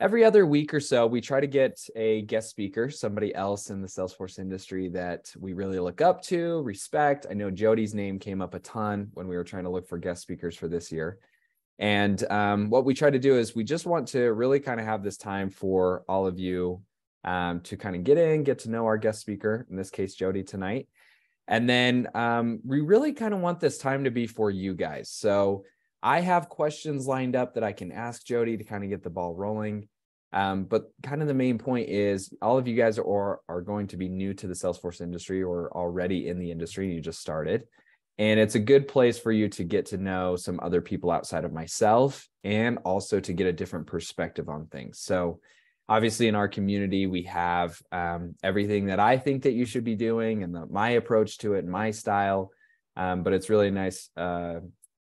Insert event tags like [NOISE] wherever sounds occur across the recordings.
every other week or so, we try to get a guest speaker, somebody else in the Salesforce industry that we really look up to, respect. I know Jodi's name came up a ton when we were trying to look for guest speakers for this year. And um, what we try to do is we just want to really kind of have this time for all of you um, to kind of get in, get to know our guest speaker, in this case, Jodi tonight. And then um, we really kind of want this time to be for you guys. So I have questions lined up that I can ask Jodi to kind of get the ball rolling. Um, but kind of the main point is all of you guys are, are going to be new to the Salesforce industry or already in the industry. You just started. And it's a good place for you to get to know some other people outside of myself and also to get a different perspective on things. So, obviously, in our community, we have um, everything that I think that you should be doing and the, my approach to it and my style. Um, but it's really nice uh,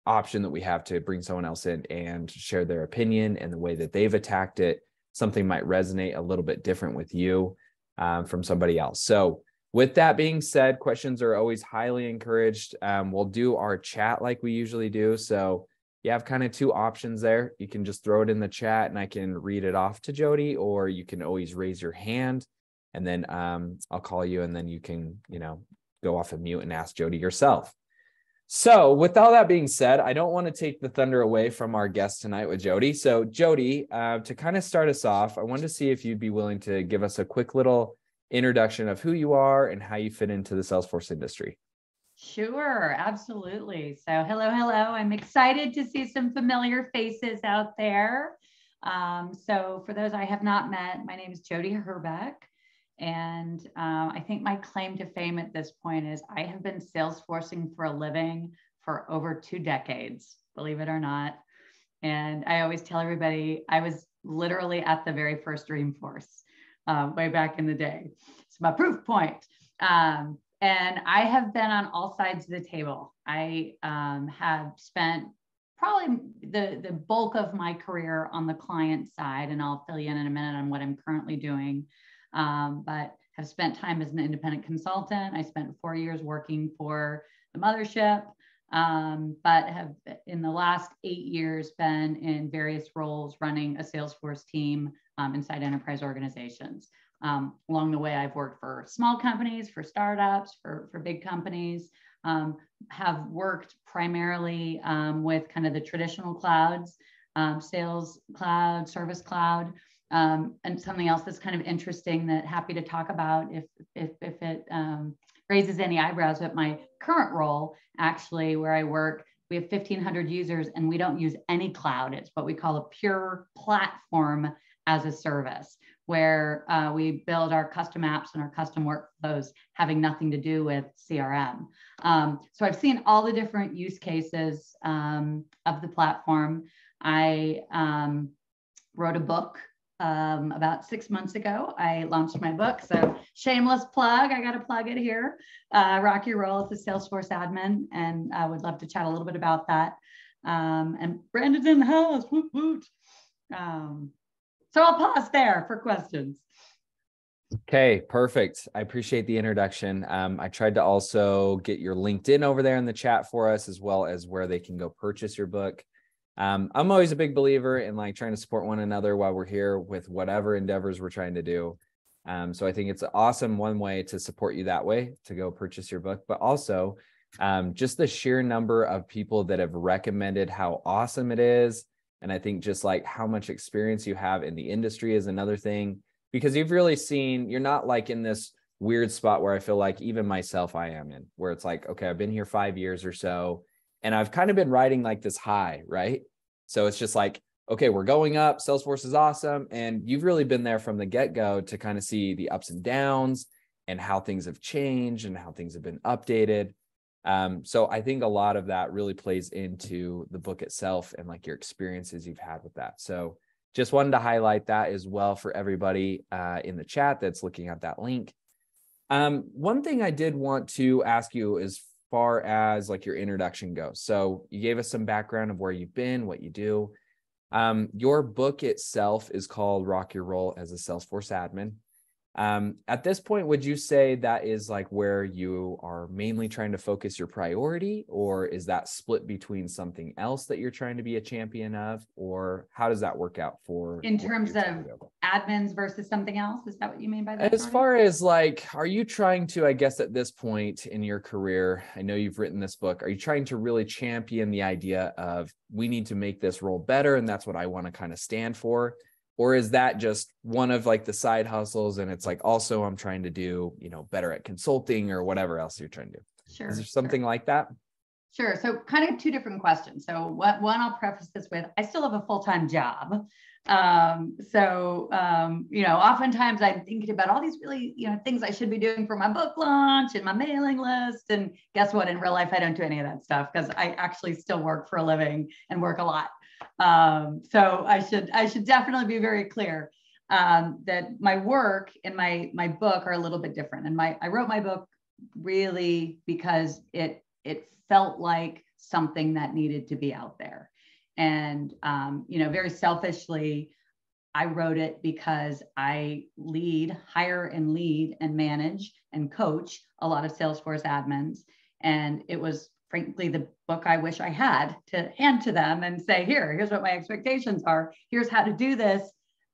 option that we have to bring someone else in and share their opinion and the way that they've attacked it. Something might resonate a little bit different with you um, from somebody else. So, with that being said, questions are always highly encouraged. Um, we'll do our chat like we usually do. So, you have kind of two options there. You can just throw it in the chat and I can read it off to Jodi, or you can always raise your hand and then um, I'll call you and then you can, you know, go off of mute and ask Jodi yourself. So, with all that being said, I don't want to take the thunder away from our guest tonight with Jodi. So, Jodi, uh, to kind of start us off, I wanted to see if you'd be willing to give us a quick little introduction of who you are and how you fit into the Salesforce industry. Sure, absolutely. So, hello, hello. I'm excited to see some familiar faces out there. Um, so, for those I have not met, my name is Jodi Hrbek. And um, I think my claim to fame at this point is I have been Salesforcing for a living for over two decades, believe it or not. And I always tell everybody I was literally at the very first Dreamforce uh, way back in the day. It's my proof point. Um, and I have been on all sides of the table. I um, have spent probably the, the bulk of my career on the client side, and I'll fill you in in a minute on what I'm currently doing um, but have spent time as an independent consultant. I spent four years working for the mothership, um, but have in the last eight years been in various roles running a Salesforce team um, inside enterprise organizations. Um, along the way, I've worked for small companies, for startups, for, for big companies, um, have worked primarily um, with kind of the traditional clouds, um, sales cloud, service cloud, um, and something else that's kind of interesting that happy to talk about if, if, if it um, raises any eyebrows, but my current role actually where I work, we have 1500 users and we don't use any cloud. It's what we call a pure platform as a service where uh, we build our custom apps and our custom workflows having nothing to do with CRM. Um, so I've seen all the different use cases um, of the platform. I um, wrote a book um, about six months ago. I launched my book. So, shameless plug, I got to plug it here. Uh, Rock Your Role as a Salesforce admin. And I would love to chat a little bit about that. Um, and Brandon's in the house. Woot, woot. Um, so, I'll pause there for questions. Okay, perfect. I appreciate the introduction. Um, I tried to also get your LinkedIn over there in the chat for us, as well as where they can go purchase your book um, I'm always a big believer in like trying to support one another while we're here with whatever endeavors we're trying to do. Um, so I think it's awesome one way to support you that way to go purchase your book, but also um, just the sheer number of people that have recommended how awesome it is. And I think just like how much experience you have in the industry is another thing because you've really seen you're not like in this weird spot where I feel like even myself I am in, where it's like, okay, I've been here five years or so and I've kind of been riding like this high, right? So it's just like, okay, we're going up. Salesforce is awesome. And you've really been there from the get go to kind of see the ups and downs and how things have changed and how things have been updated. Um, so I think a lot of that really plays into the book itself and like your experiences you've had with that. So just wanted to highlight that as well for everybody uh, in the chat that's looking at that link. Um, one thing I did want to ask you is far as like your introduction goes. So you gave us some background of where you've been, what you do. Um, your book itself is called Rock Your Role as a Salesforce Admin. Um, at this point, would you say that is like where you are mainly trying to focus your priority, or is that split between something else that you're trying to be a champion of, or how does that work out for in terms of admins versus something else? Is that what you mean by that? As far as like, are you trying to, I guess, at this point in your career, I know you've written this book, are you trying to really champion the idea of we need to make this role better, and that's what I want to kind of stand for? Or is that just one of like the side hustles and it's like also i'm trying to do you know better at consulting or whatever else you're trying to do? Sure is there something sure. like that? Sure so kind of two different questions. So what one i'll preface this with i still have a full-time job. Um, so um, you know oftentimes i'm thinking about all these really you know things i should be doing for my book launch and my mailing list. And guess what? In real life i don't do any of that stuff because i actually still work for a living and work a lot um, so I should I should definitely be very clear um, that my work and my my book are a little bit different. And my I wrote my book really because it it felt like something that needed to be out there. And um, you know, very selfishly, I wrote it because I lead, hire and lead and manage and coach a lot of Salesforce admins. And it was frankly the book I wish I had to hand to them and say, here, here's what my expectations are. Here's how to do this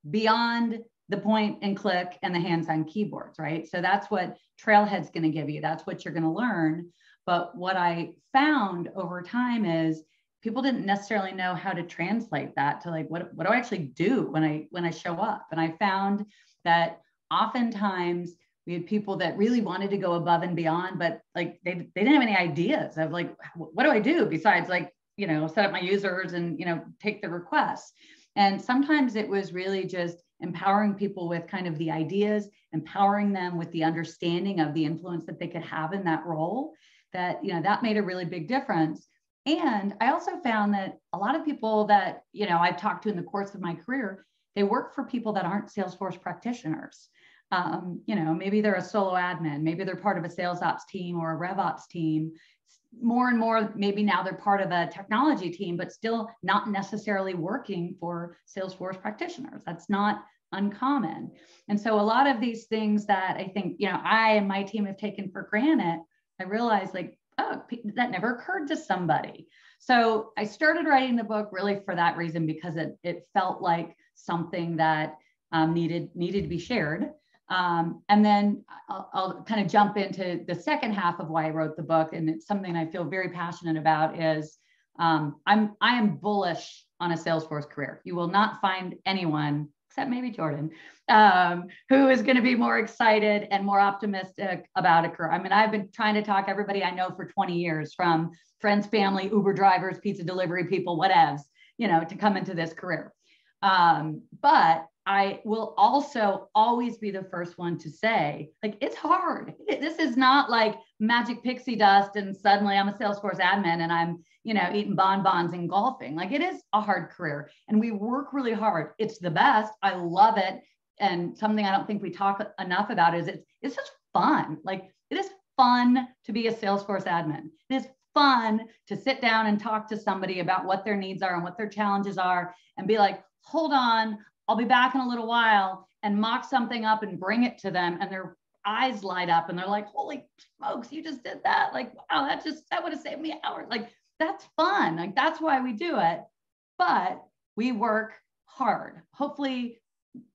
beyond the point and click and the hands on keyboards, right? So that's what Trailhead's going to give you. That's what you're going to learn. But what I found over time is people didn't necessarily know how to translate that to like what, what do I actually do when I when I show up? And I found that oftentimes we had people that really wanted to go above and beyond but like they, they didn't have any ideas of like what do i do besides like you know set up my users and you know take the requests? And sometimes it was really just empowering people with kind of the ideas empowering them with the understanding of the influence that they could have in that role that you know that made a really big difference. And i also found that a lot of people that you know i've talked to in the course of my career they work for people that aren't salesforce practitioners um, you know, maybe they're a solo admin, maybe they're part of a sales ops team or a rev ops team. More and more, maybe now they're part of a technology team, but still not necessarily working for Salesforce practitioners. That's not uncommon. And so a lot of these things that I think, you know, I and my team have taken for granted, I realized like, oh, that never occurred to somebody. So I started writing the book really for that reason because it, it felt like something that um, needed needed to be shared. Um, and then I'll, I'll, kind of jump into the second half of why I wrote the book, and it's something I feel very passionate about. Is um, I'm I am bullish on a Salesforce career. You will not find anyone except maybe Jordan, um, who is going to be more excited and more optimistic about a career. I mean, I've been trying to talk everybody I know for 20 years, from friends, family, Uber drivers, pizza delivery people, whatevs, you know, to come into this career. Um, but I will also always be the first one to say, like, it's hard. This is not like magic pixie dust and suddenly I'm a Salesforce admin and I'm, you know, eating bonbons and golfing. Like, it is a hard career and we work really hard. It's the best. I love it. And something I don't think we talk enough about is it's, it's just fun. Like, it is fun to be a Salesforce admin. It is fun to sit down and talk to somebody about what their needs are and what their challenges are and be like, hold on, I'll be back in a little while and mock something up and bring it to them and their eyes light up and they're like, holy smokes, you just did that. Like, wow, that just, that would have saved me hours. Like, that's fun. Like, that's why we do it. But we work hard. Hopefully,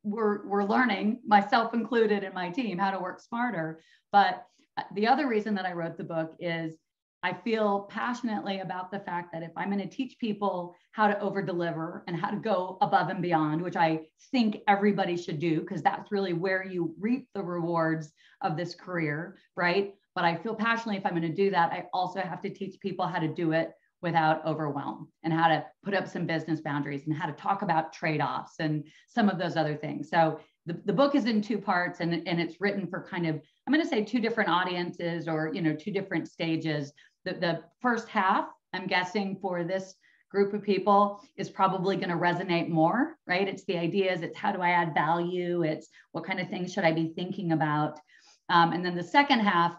we're, we're learning, myself included in my team, how to work smarter. But uh, the other reason that I wrote the book is I feel passionately about the fact that if I'm going to teach people how to over deliver and how to go above and beyond, which I think everybody should do, because that's really where you reap the rewards of this career, right? But I feel passionately if I'm going to do that, I also have to teach people how to do it without overwhelm and how to put up some business boundaries and how to talk about trade offs and some of those other things. So the, the book is in two parts and, and it's written for kind of, I'm going to say two different audiences or, you know, two different stages the, the first half, I'm guessing for this group of people is probably going to resonate more, right? It's the ideas, it's how do I add value, it's what kind of things should I be thinking about. Um, and then the second half,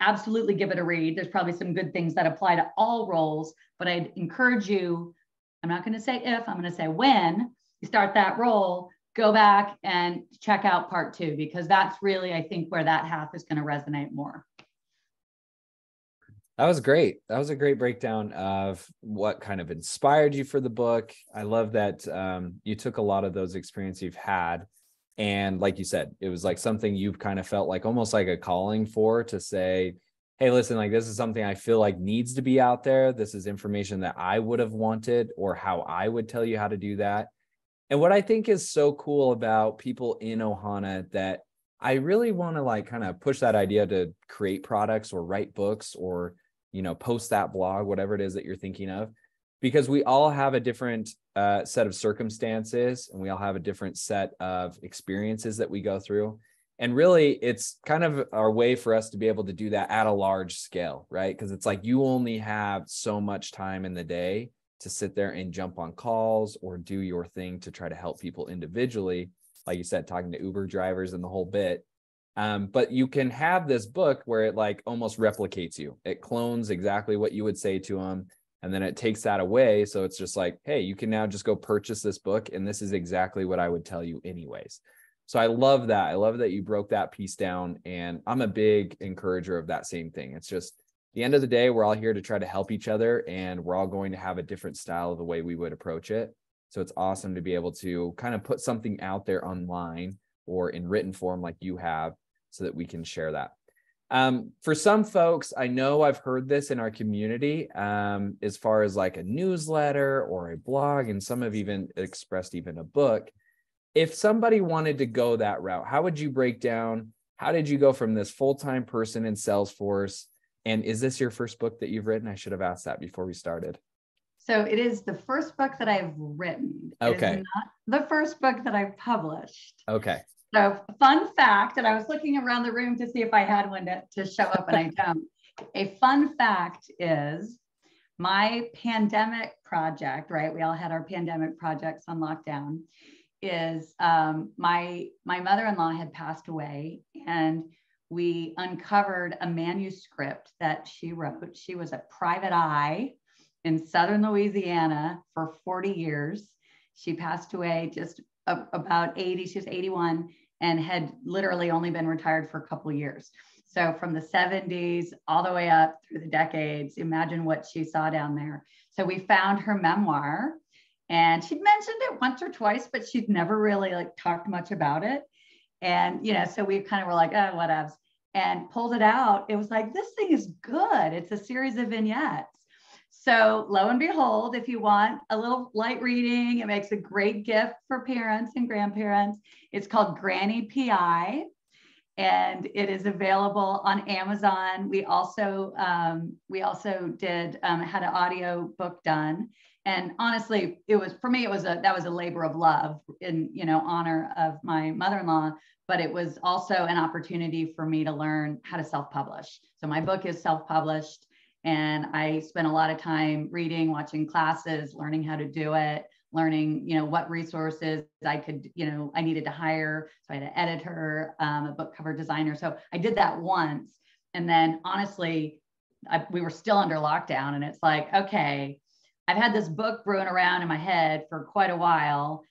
absolutely give it a read. There's probably some good things that apply to all roles, but I'd encourage you, I'm not going to say if, I'm going to say when you start that role, go back and check out part two because that's really, I think, where that half is going to resonate more. That was great. That was a great breakdown of what kind of inspired you for the book. I love that um, you took a lot of those experiences you've had. And like you said, it was like something you've kind of felt like almost like a calling for to say, hey, listen, like this is something I feel like needs to be out there. This is information that I would have wanted or how I would tell you how to do that. And what I think is so cool about people in Ohana that I really want to like kind of push that idea to create products or write books or you know post that blog whatever it is that you're thinking of because we all have a different uh, set of circumstances and we all have a different set of experiences that we go through. And really it's kind of our way for us to be able to do that at a large scale right? Because it's like you only have so much time in the day to sit there and jump on calls or do your thing to try to help people individually. Like you said talking to uber drivers and the whole bit um, but you can have this book where it like almost replicates you. It clones exactly what you would say to them. And then it takes that away. So it's just like, hey, you can now just go purchase this book. And this is exactly what I would tell you, anyways. So I love that. I love that you broke that piece down. And I'm a big encourager of that same thing. It's just the end of the day, we're all here to try to help each other. And we're all going to have a different style of the way we would approach it. So it's awesome to be able to kind of put something out there online or in written form like you have so that we can share that. Um, for some folks, I know I've heard this in our community um, as far as like a newsletter or a blog, and some have even expressed even a book. If somebody wanted to go that route, how would you break down? How did you go from this full time person in Salesforce? And is this your first book that you've written? I should have asked that before we started. So it is the first book that I've written. Okay. not the first book that I've published. Okay. So, fun fact, and I was looking around the room to see if I had one to, to show up, and I [LAUGHS] don't. A fun fact is my pandemic project, right? We all had our pandemic projects on lockdown. Is um, my my mother-in-law had passed away, and we uncovered a manuscript that she wrote. She was a private eye in southern Louisiana for 40 years. She passed away just about 80, she was 81 and had literally only been retired for a couple years. So from the 70s all the way up through the decades, imagine what she saw down there. So we found her memoir and she'd mentioned it once or twice, but she'd never really like talked much about it. And, you know, so we kind of were like, oh, whatevs, and pulled it out. It was like, this thing is good. It's a series of vignettes. So lo and behold, if you want a little light reading, it makes a great gift for parents and grandparents. It's called Granny PI and it is available on Amazon. We also um, we also did um, had an audio book done, and honestly, it was for me it was a that was a labor of love in you know honor of my mother-in-law, but it was also an opportunity for me to learn how to self-publish. So my book is self-published. And I spent a lot of time reading, watching classes, learning how to do it, learning, you know, what resources I could, you know, I needed to hire. So I had an editor, um, a book cover designer. So I did that once. And then honestly, I, we were still under lockdown. And it's like, okay, I've had this book brewing around in my head for quite a while.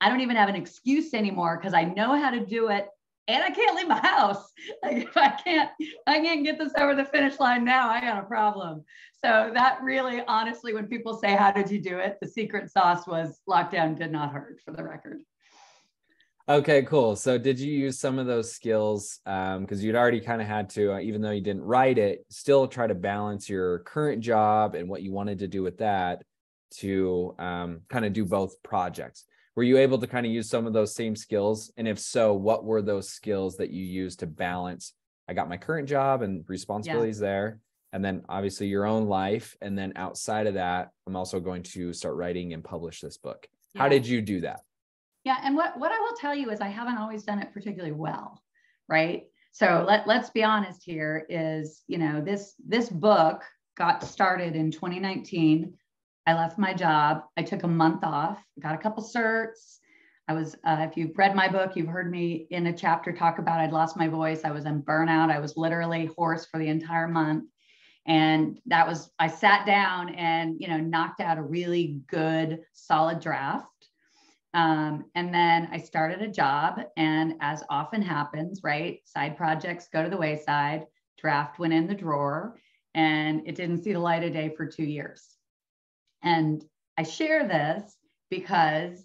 I don't even have an excuse anymore because I know how to do it and I can't leave my house. [LAUGHS] Like if I can't, I can't get this over the finish line now, I got a problem. So that really, honestly, when people say, "How did you do it?" the secret sauce was lockdown did not hurt, for the record. Okay, cool. So did you use some of those skills because um, you'd already kind of had to, uh, even though you didn't write it, still try to balance your current job and what you wanted to do with that to um, kind of do both projects? Were you able to kind of use some of those same skills? And if so what were those skills that you used to balance i got my current job and responsibilities yeah. there and then obviously your own life and then outside of that i'm also going to start writing and publish this book. Yeah. how did you do that? Yeah and what what i will tell you is i haven't always done it particularly well right? So let, let's be honest here is you know this this book got started in 2019 I left my job. I took a month off, got a couple certs. I was, uh, if you've read my book, you've heard me in a chapter talk about I'd lost my voice. I was in burnout. I was literally hoarse for the entire month. And that was, I sat down and, you know, knocked out a really good, solid draft. Um, and then I started a job, and as often happens, right, side projects go to the wayside. Draft went in the drawer, and it didn't see the light of day for two years. And I share this because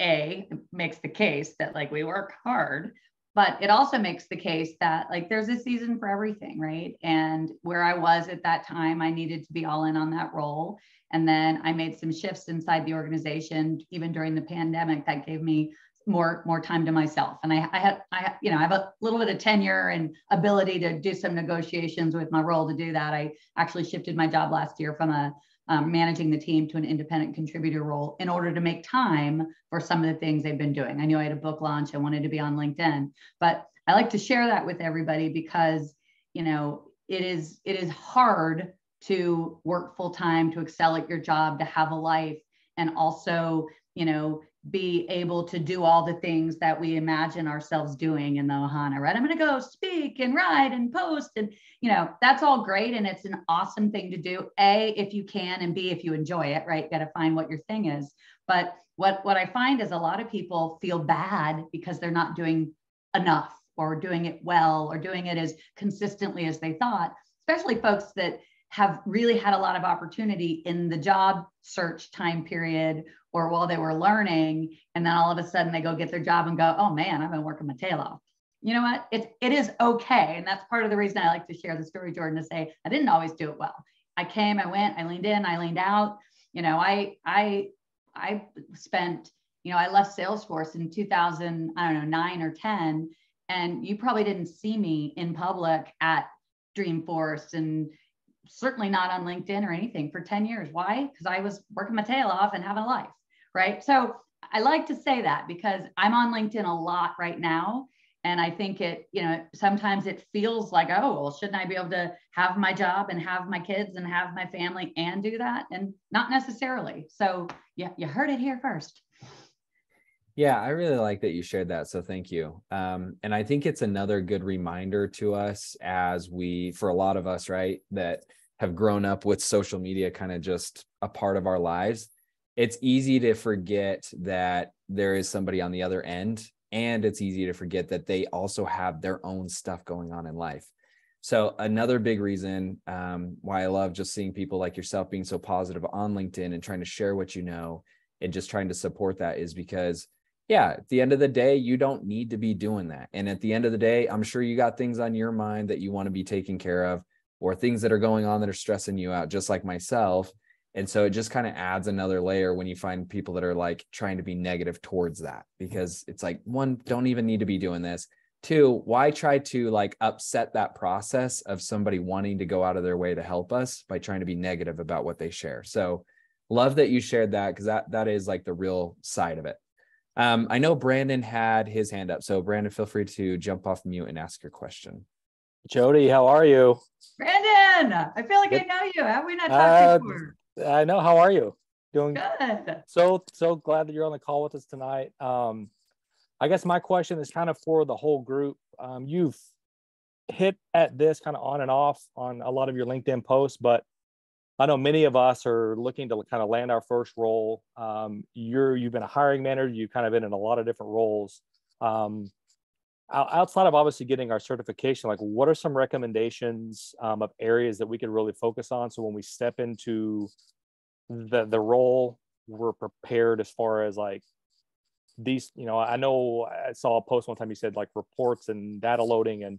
A makes the case that like we work hard, but it also makes the case that like there's a season for everything, right? And where I was at that time, I needed to be all in on that role. And then I made some shifts inside the organization, even during the pandemic, that gave me more more time to myself. And I, I had I you know I have a little bit of tenure and ability to do some negotiations with my role to do that. I actually shifted my job last year from a um, managing the team to an independent contributor role in order to make time for some of the things they've been doing. I knew I had a book launch, I wanted to be on LinkedIn, but I like to share that with everybody because you know it is it is hard to work full time, to excel at your job, to have a life, and also, you know, be able to do all the things that we imagine ourselves doing in the Ohana, right? I'm going to go speak and write and post, and you know, that's all great, and it's an awesome thing to do. A, if you can, and B, if you enjoy it, right? Got to find what your thing is. But what what I find is a lot of people feel bad because they're not doing enough or doing it well or doing it as consistently as they thought especially folks that have really had a lot of opportunity in the job search time period or while they were learning and then all of a sudden they go get their job and go oh man i've been working my tail off. You know what? It, it is okay and that's part of the reason i like to share the story jordan to say i didn't always do it well. I came i went i leaned in i leaned out. You know i i i spent you know i left salesforce in 2000 i don't know 9 or 10 and you probably didn't see me in public at dreamforce and certainly not on LinkedIn or anything for 10 years. Why? Because I was working my tail off and having a life, right? So I like to say that because I'm on LinkedIn a lot right now. And I think it, you know, sometimes it feels like, oh, well, shouldn't I be able to have my job and have my kids and have my family and do that? And not necessarily. So yeah, you heard it here first. Yeah, I really like that you shared that. So thank you. Um, and I think it's another good reminder to us as we, for a lot of us, right, that have grown up with social media kind of just a part of our lives, it's easy to forget that there is somebody on the other end. And it's easy to forget that they also have their own stuff going on in life. So, another big reason um, why I love just seeing people like yourself being so positive on LinkedIn and trying to share what you know and just trying to support that is because, yeah, at the end of the day, you don't need to be doing that. And at the end of the day, I'm sure you got things on your mind that you want to be taking care of or things that are going on that are stressing you out, just like myself. And so it just kind of adds another layer when you find people that are like trying to be negative towards that because it's like, one, don't even need to be doing this. Two, why try to like upset that process of somebody wanting to go out of their way to help us by trying to be negative about what they share? So love that you shared that because that that is like the real side of it. Um, I know Brandon had his hand up. So Brandon, feel free to jump off mute and ask your question. Jodi, how are you? Brandon, I feel like Good. I know you. Have we not talked uh, before? I know. How are you? Doing good. So so glad that you're on the call with us tonight. Um, I guess my question is kind of for the whole group. Um, you've hit at this kind of on and off on a lot of your LinkedIn posts, but I know many of us are looking to kind of land our first role. Um, you're you've been a hiring manager. You've kind of been in a lot of different roles. Um, outside of obviously getting our certification, like what are some recommendations um, of areas that we could really focus on? So when we step into the the role, we're prepared as far as like these. You know, I know I saw a post one time you said like reports and data loading, and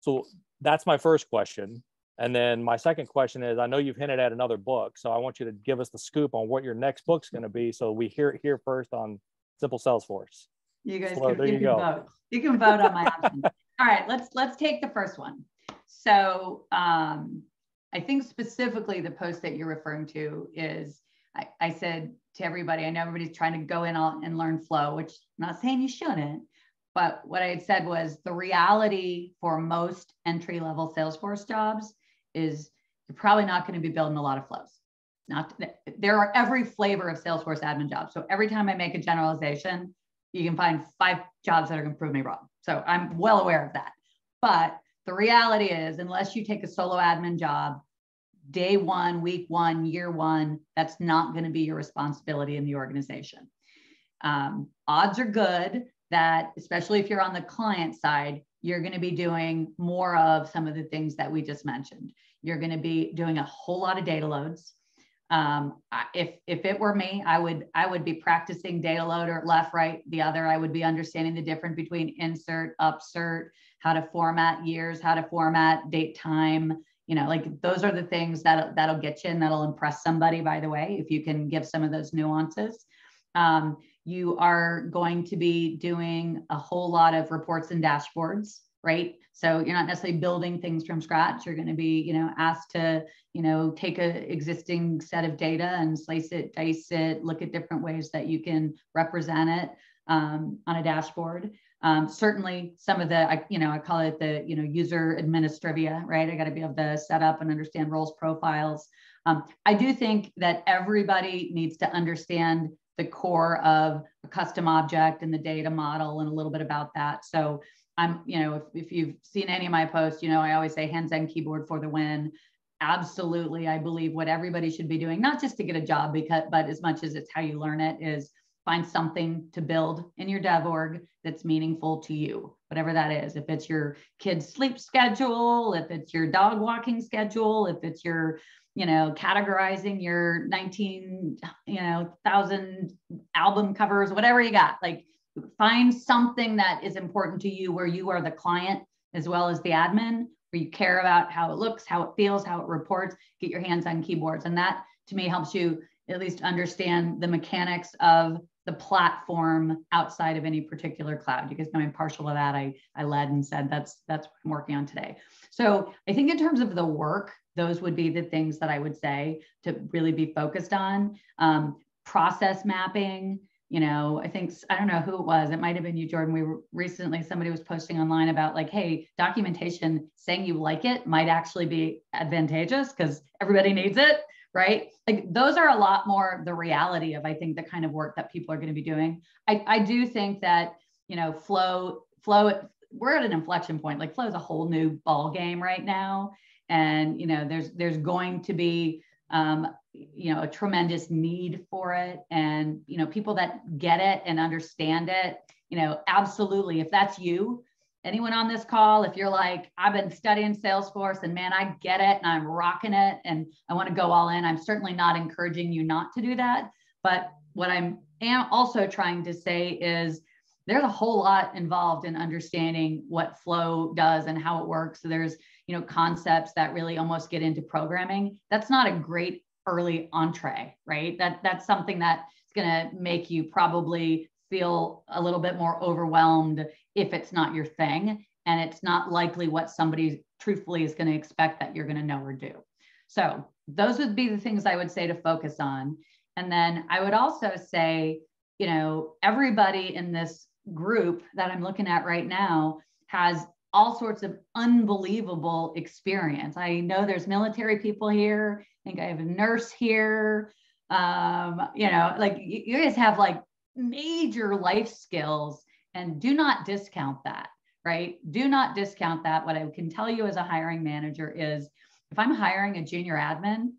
so that's my first question. And then my second question is, I know you've hinted at another book, so I want you to give us the scoop on what your next book's going to be, so we hear it here first on Simple Salesforce. You guys can, you, you can vote. You can vote on my options. [LAUGHS] All right, let's let's take the first one. So um, I think specifically the post that you're referring to is I, I said to everybody, I know everybody's trying to go in and learn flow, which I'm not saying you shouldn't, but what I had said was the reality for most entry level Salesforce jobs is you're probably not going to be building a lot of flows. Not there are every flavor of Salesforce admin jobs. So every time I make a generalization, you can find five jobs that are going to prove me wrong. So I'm well aware of that. But the reality is, unless you take a solo admin job, day one, week one, year one, that's not going to be your responsibility in the organization. um, odds are good that, especially if you're on the client side, you're going to be doing more of some of the things that we just mentioned. You're going to be doing a whole lot of data loads. Um, if if it were me, I would I would be practicing data loader left, right, the other. I would be understanding the difference between insert, upsert, how to format years, how to format date, time. You know, like those are the things that that'll get you and that'll impress somebody. By the way, if you can give some of those nuances. Um, you are going to be doing a whole lot of reports and dashboards, right? So you're not necessarily building things from scratch. You're going to be, you know, asked to, you know, take a existing set of data and slice it, dice it, look at different ways that you can represent it um, on a dashboard. Um, certainly some of the, I, you know, I call it the, you know, user administrivia, right? I got to be able to set up and understand roles profiles. Um, I do think that everybody needs to understand the core of a custom object and the data model and a little bit about that. So I'm, you know, if, if you've seen any of my posts, you know, I always say hands on keyboard for the win. Absolutely. I believe what everybody should be doing, not just to get a job, because, but as much as it's how you learn it, is find something to build in your dev org that's meaningful to you, whatever that is. If it's your kid's sleep schedule, if it's your dog walking schedule, if it's your you know, categorizing your 19, you know, thousand album covers, whatever you got. Like find something that is important to you where you are the client as well as the admin, where you care about how it looks, how it feels, how it reports, get your hands on keyboards. And that to me helps you at least understand the mechanics of the platform outside of any particular cloud. You guys know I'm partial to that. I, I led and said that's that's what I'm working on today. So I think in terms of the work, those would be the things that I would say to really be focused on. Um, process mapping, you know, I think, I don't know who it was. It might have been you, Jordan. We were recently, somebody was posting online about like, hey, documentation saying you like it might actually be advantageous because everybody needs it, right? Like those are a lot more the reality of, I think, the kind of work that people are going to be doing. I, I do think that, you know, flow, flow, we're at an inflection point. Like flow is a whole new ball game right now and you know there's there's going to be um, you know a tremendous need for it. And you know people that get it and understand it you know absolutely if that's you anyone on this call if you're like i've been studying salesforce and man i get it and i'm rocking it and i want to go all in i'm certainly not encouraging you not to do that. But what i'm also trying to say is there's a whole lot involved in understanding what flow does and how it works. So there's you know concepts that really almost get into programming that's not a great early entree right? That that's something that's going to make you probably feel a little bit more overwhelmed if it's not your thing and it's not likely what somebody truthfully is going to expect that you're going to know or do. So those would be the things i would say to focus on. And then i would also say you know everybody in this group that i'm looking at right now has all sorts of unbelievable experience. I know there's military people here. I think I have a nurse here. Um, you know, like you guys have like major life skills and do not discount that, right? Do not discount that. What I can tell you as a hiring manager is if I'm hiring a junior admin,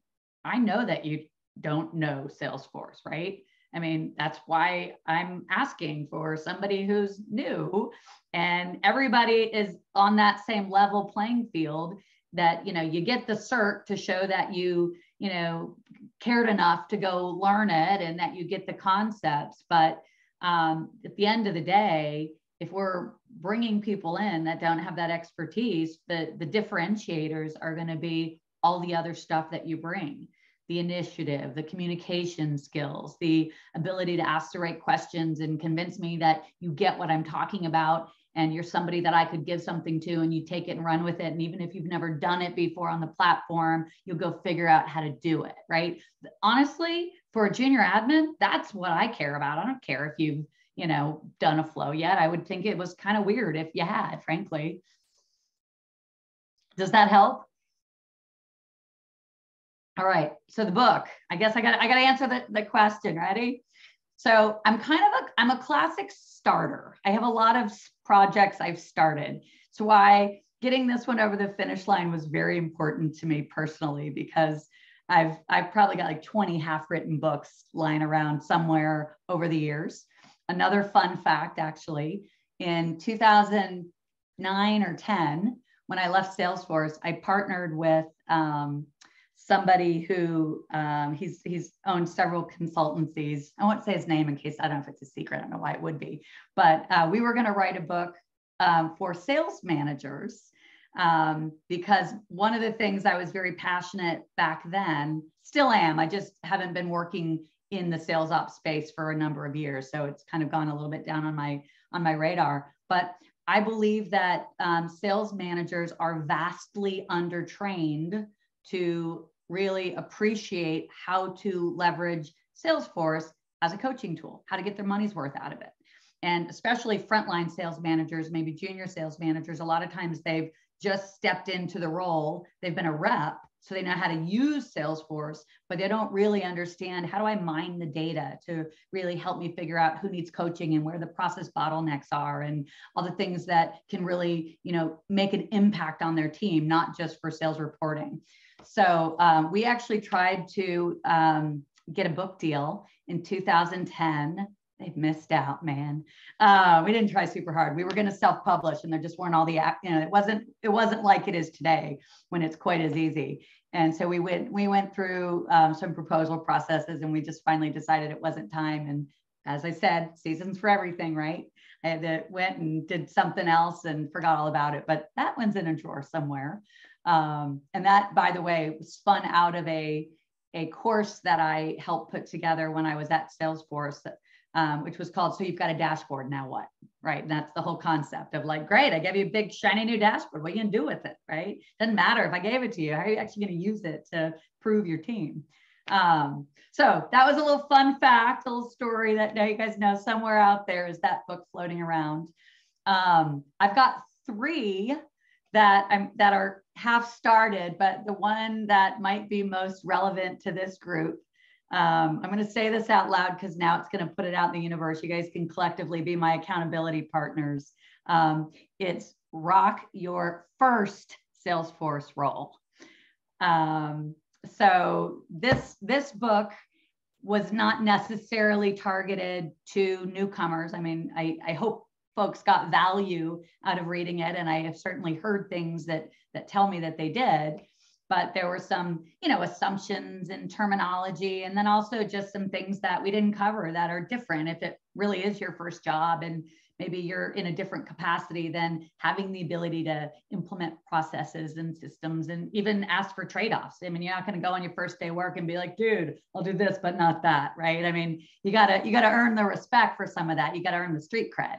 I know that you don't know Salesforce, right? I mean, that's why I'm asking for somebody who's new and everybody is on that same level playing field that, you know, you get the cert to show that you, you know, cared enough to go learn it and that you get the concepts. But um, at the end of the day, if we're bringing people in that don't have that expertise, the, the differentiators are going to be all the other stuff that you bring the initiative, the communication skills, the ability to ask the right questions and convince me that you get what I'm talking about and you're somebody that I could give something to and you take it and run with it. And even if you've never done it before on the platform, you'll go figure out how to do it, right? Honestly, for a junior admin, that's what I care about. I don't care if you've, you know, done a flow yet. I would think it was kind of weird if you had, frankly. Does that help? All right. So the book, I guess I got I got to answer the, the question. Ready? So I'm kind of a I'm a classic starter. I have a lot of projects I've started. So why getting this one over the finish line was very important to me personally because I've I've probably got like 20 half written books lying around somewhere over the years. another fun fact actually in 2009 or 10, when I left Salesforce, I partnered with um, somebody who um, he's he's owned several consultancies. I won't say his name in case I don't know if it's a secret. I don't know why it would be, but uh, we were going to write a book um, for sales managers um, because one of the things I was very passionate back then, still am. I just haven't been working in the sales ops space for a number of years, so it's kind of gone a little bit down on my on my radar. But I believe that um, sales managers are vastly undertrained to really appreciate how to leverage Salesforce as a coaching tool, how to get their money's worth out of it. And especially frontline sales managers, maybe junior sales managers, a lot of times they've just stepped into the role, they've been a rep, so they know how to use Salesforce, but they don't really understand how do I mine the data to really help me figure out who needs coaching and where the process bottlenecks are and all the things that can really, you know, make an impact on their team, not just for sales reporting. So um, we actually tried to um, get a book deal in 2010 they've missed out, man. Uh, we didn't try super hard. We were going to self-publish, and there just weren't all the, you know, it wasn't it wasn't like it is today when it's quite as easy. And so we went we went through um, some proposal processes, and we just finally decided it wasn't time. And as I said, seasons for everything, right? I went and did something else and forgot all about it, but that one's in a drawer somewhere. Um, and that, by the way, spun out of a a course that I helped put together when I was at Salesforce um, which was called So You've Got a Dashboard, Now What? Right. And that's the whole concept of like, great, I gave you a big, shiny new dashboard. What are you going to do with it? Right. Doesn't matter if I gave it to you. How are you actually going to use it to prove your team? Um, so that was a little fun fact, a little story that now you guys know somewhere out there is that book floating around. Um, I've got three that I'm that are half started, but the one that might be most relevant to this group um, I'm going to say this out loud because now it's going to put it out in the universe. You guys can collectively be my accountability partners. Um, it's rock your first Salesforce role. Um, so this this book was not necessarily targeted to newcomers. I mean, I, I hope folks got value out of reading it, and I have certainly heard things that that tell me that they did but there were some, you know, assumptions and terminology, and then also just some things that we didn't cover that are different. If it really is your first job and maybe you're in a different capacity, then having the ability to implement processes and systems and even ask for trade-offs. I mean, you're not going to go on your first day work and be like, dude, I'll do this, but not that, right? I mean, you gotta you gotta earn the respect for some of that. You gotta earn the street cred.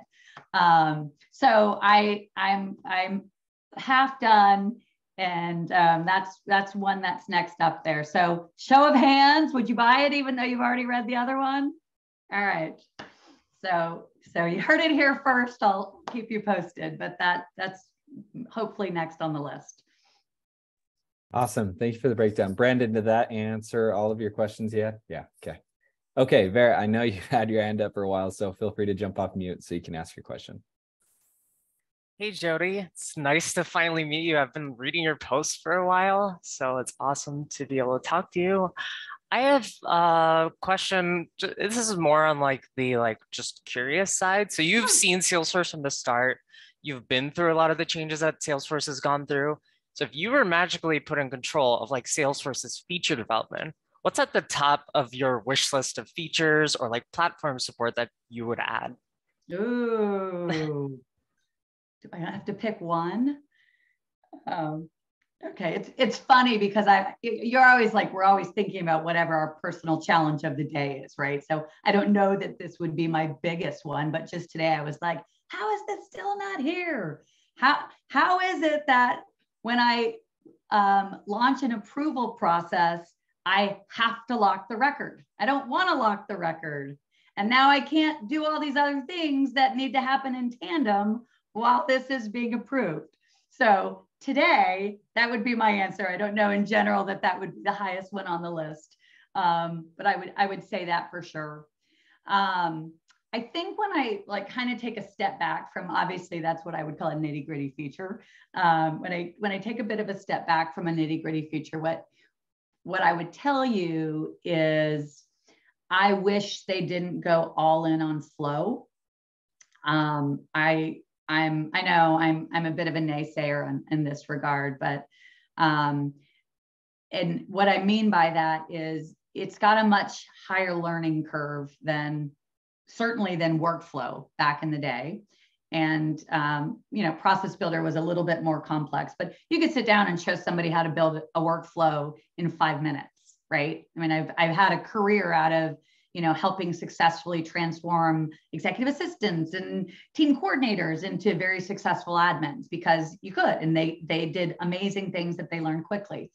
Um, so I I'm I'm half done and um, that's that's one that's next up there. So show of hands, would you buy it even though you've already read the other one? All right. So so you heard it here first. I'll keep you posted, but that that's hopefully next on the list. Awesome. Thank you for the breakdown. Brandon, did that answer all of your questions yet? Yeah. Okay. Okay, Vera, I know [LAUGHS] you've had your hand up for a while, so feel free to jump off mute so you can ask your question. Hey Jodi, it's nice to finally meet you. I've been reading your posts for a while, so it's awesome to be able to talk to you. I have a question. This is more on like the like just curious side. So you've hmm. seen Salesforce from the start. You've been through a lot of the changes that Salesforce has gone through. So if you were magically put in control of like Salesforce's feature development, what's at the top of your wish list of features or like platform support that you would add? Ooh. do I have to pick one? Um, okay, it's it's funny because I you're always like we're always thinking about whatever our personal challenge of the day is, right? So I don't know that this would be my biggest one, but just today I was like, how is this still not here? How how is it that when I um, launch an approval process, I have to lock the record? I don't want to lock the record. And now I can't do all these other things that need to happen in tandem while this is being approved. So today, that would be my answer. I don't know in general that that would be the highest one on the list, um, but I would I would say that for sure. Um, I think when I like kind of take a step back from obviously that's what I would call a nitty gritty feature. Um, when I when I take a bit of a step back from a nitty gritty feature, what what I would tell you is I wish they didn't go all in on flow. Um, I I'm I know I'm I'm a bit of a naysayer in, in this regard, but um, and what I mean by that is it's got a much higher learning curve than certainly than workflow back in the day. And um, you know, process builder was a little bit more complex, but you could sit down and show somebody how to build a workflow in five minutes, right? I mean, I've I've had a career out of you know helping successfully transform executive assistants and team coordinators into very successful admins because you could and they they did amazing things that they learned quickly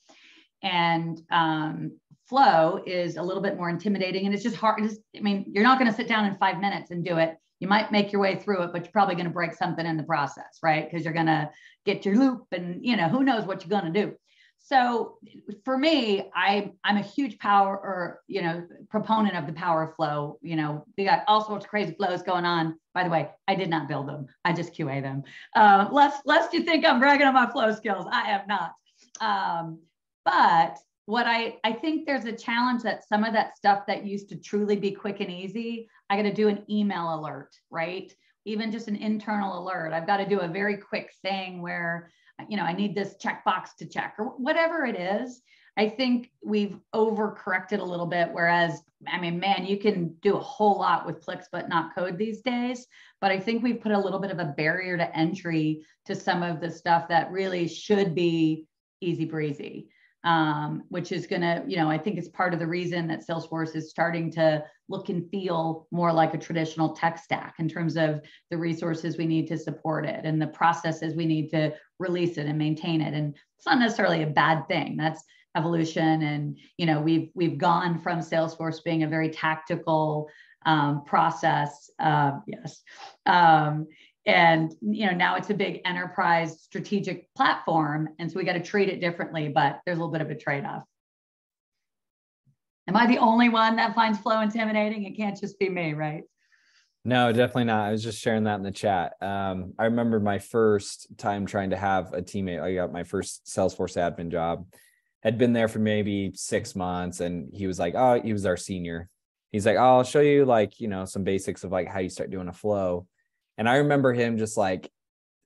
and um, flow is a little bit more intimidating and it's just hard i mean you're not going to sit down in five minutes and do it you might make your way through it but you're probably going to break something in the process right? Because you're going to get your loop and you know who knows what you're going to do. So for me i i'm a huge power or you know proponent of the power flow you know we got all sorts of crazy flows going on. By the way i did not build them. I just qa them. Uh, lest lest you think i'm bragging on my flow skills. I am not. Um, but what I, I think there's a challenge that some of that stuff that used to truly be quick and easy, I got to do an email alert, right? Even just an internal alert. I've got to do a very quick thing where, you know, I need this checkbox to check or whatever it is. I think we've overcorrected a little bit. Whereas, I mean, man, you can do a whole lot with clicks, but not code these days. But I think we've put a little bit of a barrier to entry to some of the stuff that really should be easy breezy um, which is going to, you know, I think it's part of the reason that Salesforce is starting to look and feel more like a traditional tech stack in terms of the resources we need to support it and the processes we need to release it and maintain it. And it's not necessarily a bad thing. That's evolution. And, you know, we've we've gone from Salesforce being a very tactical um, process. Uh, yes. Um, and you know now it's a big enterprise strategic platform and so we got to treat it differently but there's a little bit of a trade-off. Am i the only one that finds flow intimidating? It can't just be me right? No definitely not. I was just sharing that in the chat. Um, i remember my first time trying to have a teammate i got my first salesforce admin job had been there for maybe six months and he was like oh he was our senior. He's like oh, i'll show you like you know some basics of like how you start doing a flow and I remember him just like,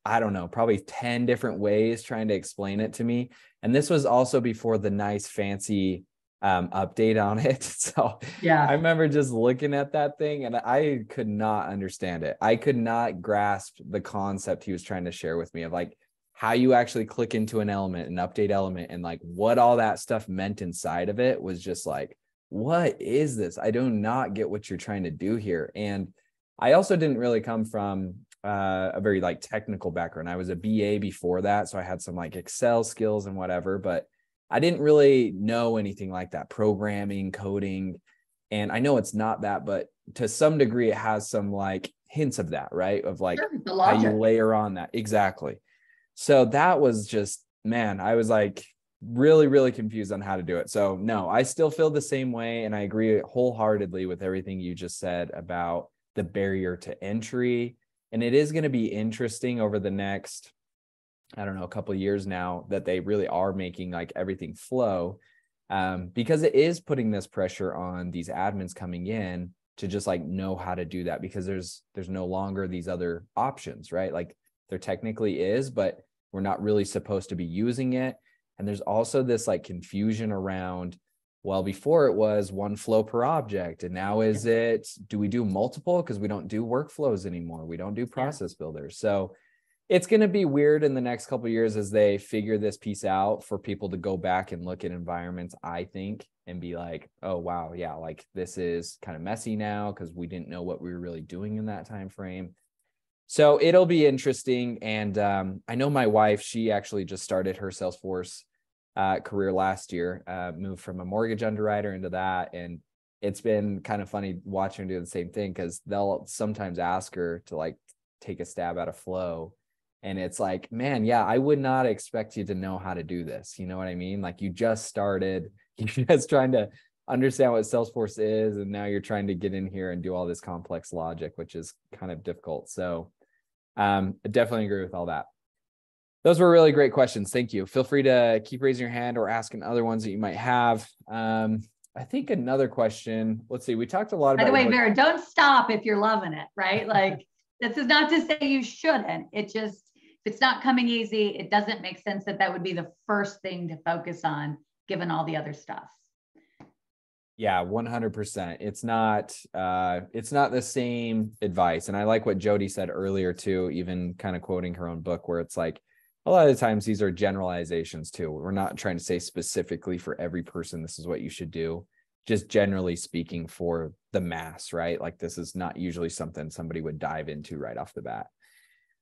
I don't know, probably 10 different ways trying to explain it to me. And this was also before the nice fancy um, update on it. [LAUGHS] So yeah, I remember just looking at that thing and I could not understand it. I could not grasp the concept he was trying to share with me of like how you actually click into an element, an update element, and like what all that stuff meant inside of it was just like, what is this? I do not get what you're trying to do here. And I also didn't really come from uh, a very like technical background. I was a BA before that, so I had some like Excel skills and whatever, but I didn't really know anything like that, programming, coding. And I know it's not that, but to some degree, it has some like hints of that, right? Of like sure, how you layer on that. Exactly. So that was just, man, I was like really, really confused on how to do it. So, no, I still feel the same way. And I agree wholeheartedly with everything you just said about the barrier to entry. And it is going to be interesting over the next, I don't know, a couple years now that they really are making like everything flow um, because it is putting this pressure on these admins coming in to just like know how to do that because there's there's no longer these other options right like there technically is but we're not really supposed to be using it and there's also this like confusion around well, before it was one flow per object, and now is it do we do multiple because we don't do workflows anymore? We don't do process yeah. builders. So it's going to be weird in the next couple years as they figure this piece out for people to go back and look at environments, I think, and be like, oh wow, yeah, like this is kind of messy now because we didn't know what we were really doing in that time frame. So it'll be interesting. And um, I know my wife, she actually just started her Salesforce uh, career last year, uh, moved from a mortgage underwriter into that. And it's been kind of funny watching her do the same thing because they'll sometimes ask her to like take a stab at a flow. And it's like, man, yeah, I would not expect you to know how to do this. You know what I mean? Like you just started, [LAUGHS] you're just trying to understand what Salesforce is. And now you're trying to get in here and do all this complex logic, which is kind of difficult. So um, I definitely agree with all that. Those were really great questions. Thank you. Feel free to keep raising your hand or asking other ones that you might have. Um, I think another question. Let's see. We talked a lot about. By the way, Vera, don't stop if you're loving it, right? Like [LAUGHS] this is not to say you shouldn't. It just if it's not coming easy, it doesn't make sense that that would be the first thing to focus on, given all the other stuff. Yeah, 100%. It's not uh it's not the same advice. And I like what Jodi said earlier too, even kind of quoting her own book where it's like a lot of times these are generalizations too. We're not trying to say specifically for every person this is what you should do. Just generally speaking for the mass, right? Like this is not usually something somebody would dive into right off the bat.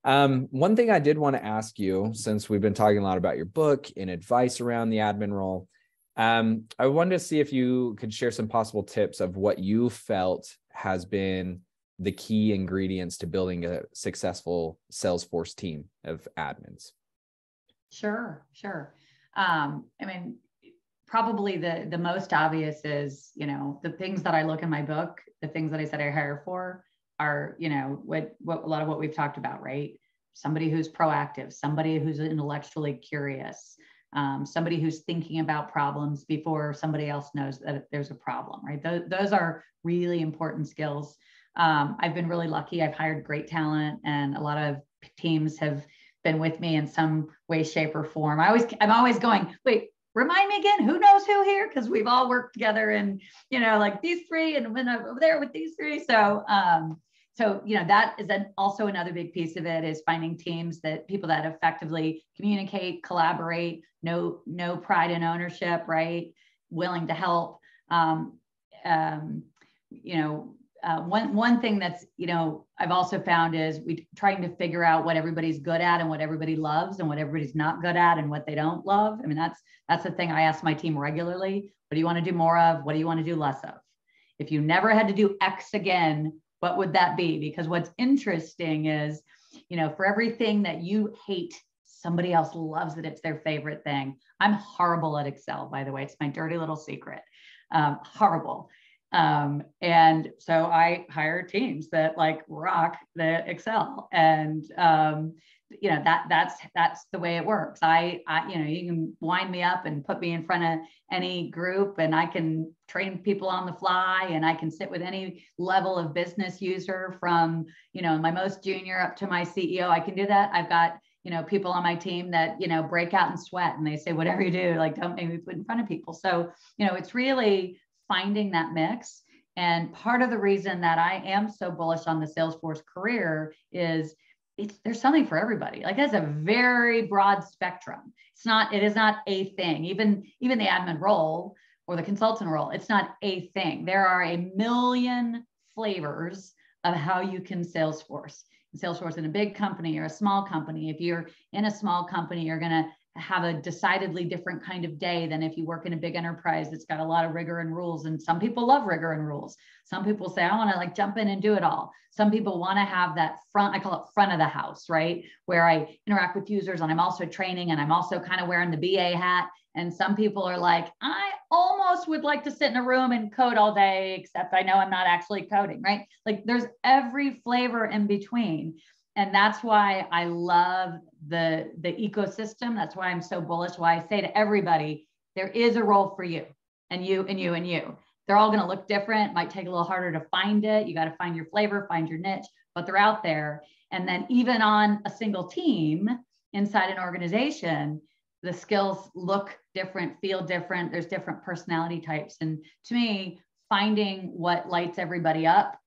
Um, one thing I did want to ask you, since we've been talking a lot about your book and advice around the admin role, um, I wanted to see if you could share some possible tips of what you felt has been the key ingredients to building a successful Salesforce team of admins. Sure, sure. Um, I mean, probably the the most obvious is, you know, the things that I look in my book, the things that I said I hire for are, you know, what what a lot of what we've talked about, right? Somebody who's proactive, somebody who's intellectually curious, um, somebody who's thinking about problems before somebody else knows that there's a problem, right? Those, those are really important skills. Um, I've been really lucky. I've hired great talent, and a lot of teams have been with me in some way, shape, or form. I always, I'm always going, wait, remind me again, who knows who here? Because we've all worked together and, you know, like these three and when I'm over there with these three. So, um, so, you know, that is an, also another big piece of it is finding teams that people that effectively communicate, collaborate, no, no pride and ownership, right? Willing to help. Um, um, you know, uh, one one thing that's you know I've also found is we trying to figure out what everybody's good at and what everybody loves and what everybody's not good at and what they don't love. I mean that's that's the thing I ask my team regularly. What do you want to do more of? What do you want to do less of? If you never had to do X again, what would that be? Because what's interesting is, you know, for everything that you hate, somebody else loves it. It's their favorite thing. I'm horrible at Excel, by the way. It's my dirty little secret. Um, horrible. Um, and so I hire teams that like rock the Excel and, um, you know, that that's, that's the way it works. I, I, you know, you can wind me up and put me in front of any group and I can train people on the fly and I can sit with any level of business user from, you know, my most junior up to my CEO. I can do that. I've got, you know, people on my team that, you know, break out and sweat and they say, whatever you do, like, don't make me put in front of people. So, you know, it's really finding that mix. And part of the reason that I am so bullish on the Salesforce career is it's there's something for everybody. Like it's a very broad spectrum. It's not, it is not a thing. Even even the admin role or the consultant role, it's not a thing. There are a million flavors of how you can Salesforce. Salesforce in a big company or a small company. If you're in a small company, you're going to have a decidedly different kind of day than if you work in a big enterprise that's got a lot of rigor and rules. And some people love rigor and rules. Some people say, I want to like jump in and do it all. Some people want to have that front, I call it front of the house, right? Where I interact with users and I'm also training and I'm also kind of wearing the BA hat. And some people are like, I almost would like to sit in a room and code all day, except I know I'm not actually coding, right? Like there's every flavor in between and that's why I love the the ecosystem. That's why I'm so bullish. Why I say to everybody, there is a role for you, and you, and you, and you. They're all going to look different. Might take a little harder to find it. You got to find your flavor, find your niche, but they're out there. And then even on a single team inside an organization, the skills look different, feel different. There's different personality types, and to me, finding what lights everybody up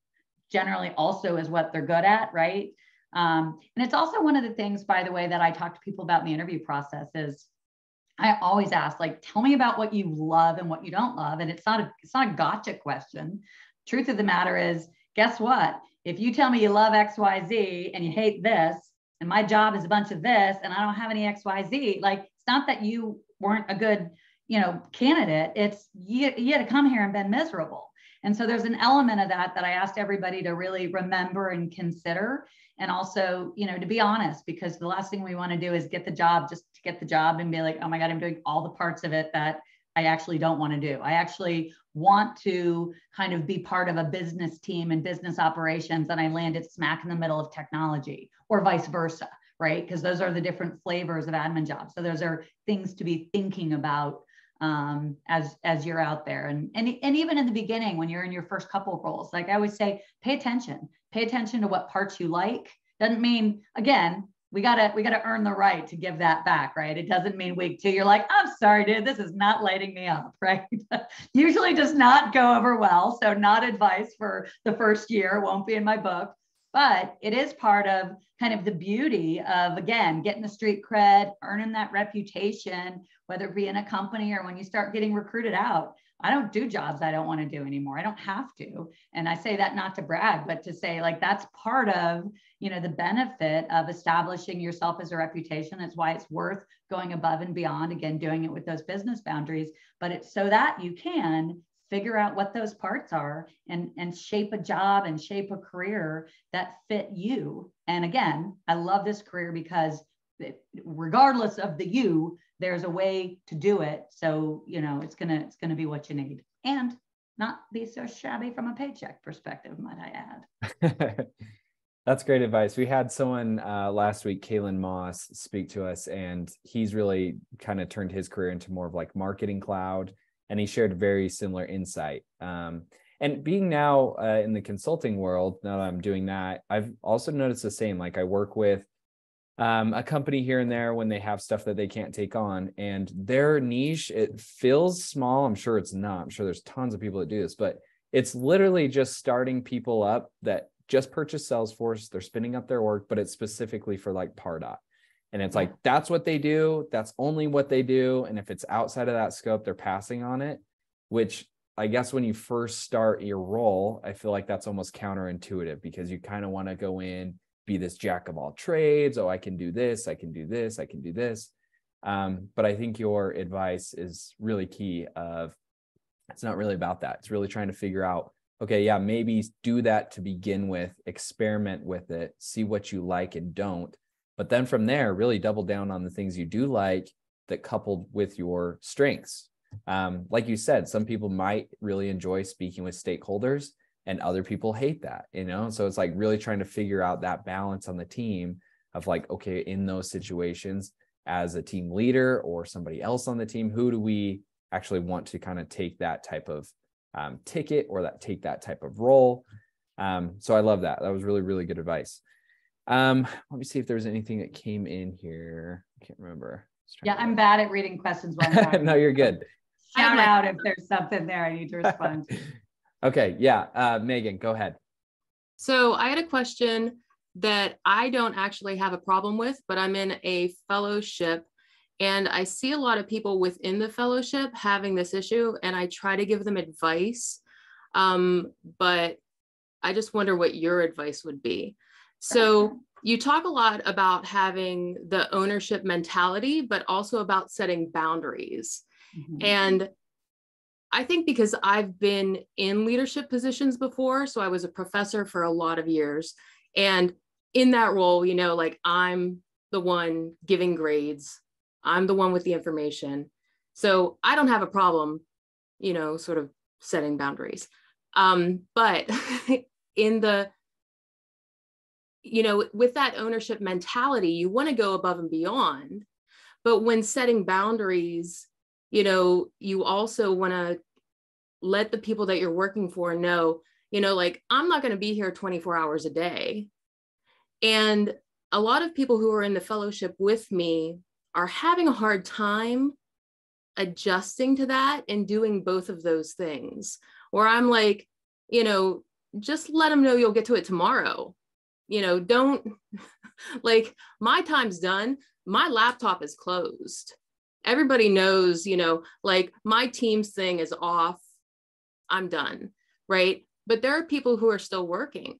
generally also is what they're good at, right? Um, and it's also one of the things, by the way, that I talk to people about in the interview process is I always ask, like, tell me about what you love and what you don't love. And it's not a it's not a gotcha question. Truth of the matter is, guess what? If you tell me you love XYZ and you hate this, and my job is a bunch of this, and I don't have any XYZ, like it's not that you weren't a good, you know, candidate. It's you, you had to come here and been miserable. And so there's an element of that that I asked everybody to really remember and consider and also you know to be honest because the last thing we want to do is get the job just to get the job and be like oh my god i'm doing all the parts of it that i actually don't want to do. I actually want to kind of be part of a business team and business operations and i landed smack in the middle of technology or vice versa right? Because those are the different flavors of admin jobs. So those are things to be thinking about um, as as you're out there. And, and and even in the beginning when you're in your first couple roles like i always say pay attention pay attention to what parts you like. Doesn't mean again we gotta we gotta earn the right to give that back right? It doesn't mean week two you're like i'm sorry dude this is not lighting me up [LAUGHS] right? [LAUGHS] Usually does not go over well so not advice for the first year won't be in my book. But it is part of kind of the beauty of again getting the street cred earning that reputation whether it be in a company or when you start getting recruited out I don't do jobs I don't want to do anymore. I don't have to. And I say that not to brag, but to say like that's part of, you know, the benefit of establishing yourself as a reputation. It's why it's worth going above and beyond, again, doing it with those business boundaries, but it's so that you can figure out what those parts are and and shape a job and shape a career that fit you. And again, I love this career because regardless of the you, there's a way to do it. So, you know, it's gonna it's gonna be what you need. And not be so shabby from a paycheck perspective, might I add. [LAUGHS] That's great advice. We had someone uh, last week, Kalen Moss, speak to us, and he's really kind of turned his career into more of like marketing cloud, and he shared very similar insight. Um, and being now uh, in the consulting world, now that I'm doing that, I've also noticed the same. Like I work with um, a company here and there when they have stuff that they can't take on. And their niche it feels small. I'm sure it's not. I'm sure there's tons of people that do this but it's literally just starting people up that just purchase salesforce. They're spinning up their work but it's specifically for like pardot. And it's like that's what they do. That's only what they do. And if it's outside of that scope they're passing on it which i guess when you first start your role i feel like that's almost counterintuitive because you kind of want to go in be this jack of all trades. Oh, I can do this, I can do this, I can do this. Um, but I think your advice is really key of it's not really about that. It's really trying to figure out, okay, yeah, maybe do that to begin with, experiment with it, see what you like and don't. But then from there, really double down on the things you do like that coupled with your strengths. Um, like you said, some people might really enjoy speaking with stakeholders and other people hate that you know? So it's like really trying to figure out that balance on the team of like okay in those situations as a team leader or somebody else on the team who do we actually want to kind of take that type of um, ticket or that take that type of role? Um, so i love that. That was really really good advice. Um, let me see if there's anything that came in here. I can't remember. Yeah i'm bad at reading questions [LAUGHS] no you're good. Shout out if there's something there i need to respond to [LAUGHS] Okay, yeah. Uh, Megan, go ahead. So I had a question that I don't actually have a problem with, but I'm in a fellowship and I see a lot of people within the fellowship having this issue, and I try to give them advice. Um, but I just wonder what your advice would be. So, you talk a lot about having the ownership mentality, but also about setting boundaries. Mm-hmm. And I think because I've been in leadership positions before, so I was a professor for a lot of years. And in that role, you know, like I'm the one giving grades, I'm the one with the information. So I don't have a problem, you know, sort of setting boundaries. Um, but [LAUGHS] in the, you know, with that ownership mentality, you want to go above and beyond. But when setting boundaries, you know, you also want to let the people that you're working for know, you know, like I'm not going to be here 24 hours a day. And a lot of people who are in the fellowship with me are having a hard time adjusting to that and doing both of those things. Where I'm like, you know, just let them know you'll get to it tomorrow. You know, don't [LAUGHS] like my time's done. My laptop is closed. Everybody knows, you know, like my team's thing is off I'm done. Right. But there are people who are still working,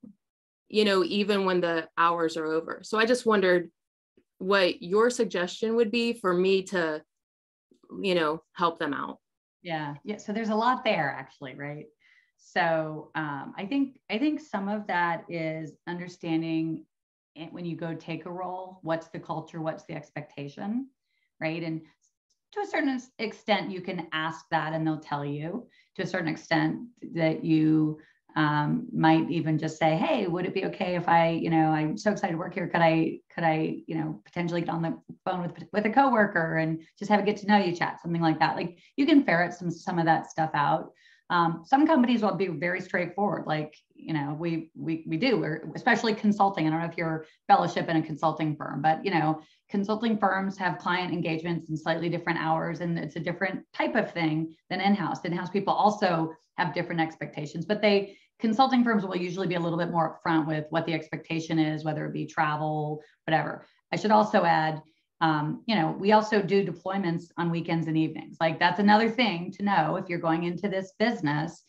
you know, even when the hours are over. So I just wondered what your suggestion would be for me to, you know, help them out. Yeah. Yeah. So there's a lot there actually, right? So um, I think I think some of that is understanding when you go take a role, what's the culture, what's the expectation, right? And to a certain extent, you can ask that and they'll tell you. To a certain extent, that you um, might even just say, "Hey, would it be okay if I, you know, I'm so excited to work here. Could I, could I, you know, potentially get on the phone with with a coworker and just have a get to know you chat, something like that." Like you can ferret some some of that stuff out. Um, some companies will be very straightforward, like you know, we we we do, We're, especially consulting. I don't know if you're fellowship in a consulting firm, but you know, consulting firms have client engagements in slightly different hours, and it's a different type of thing than in-house. In-house people also have different expectations, but they consulting firms will usually be a little bit more upfront with what the expectation is, whether it be travel, whatever. I should also add, um, you know, we also do deployments on weekends and evenings. Like that's another thing to know if you're going into this business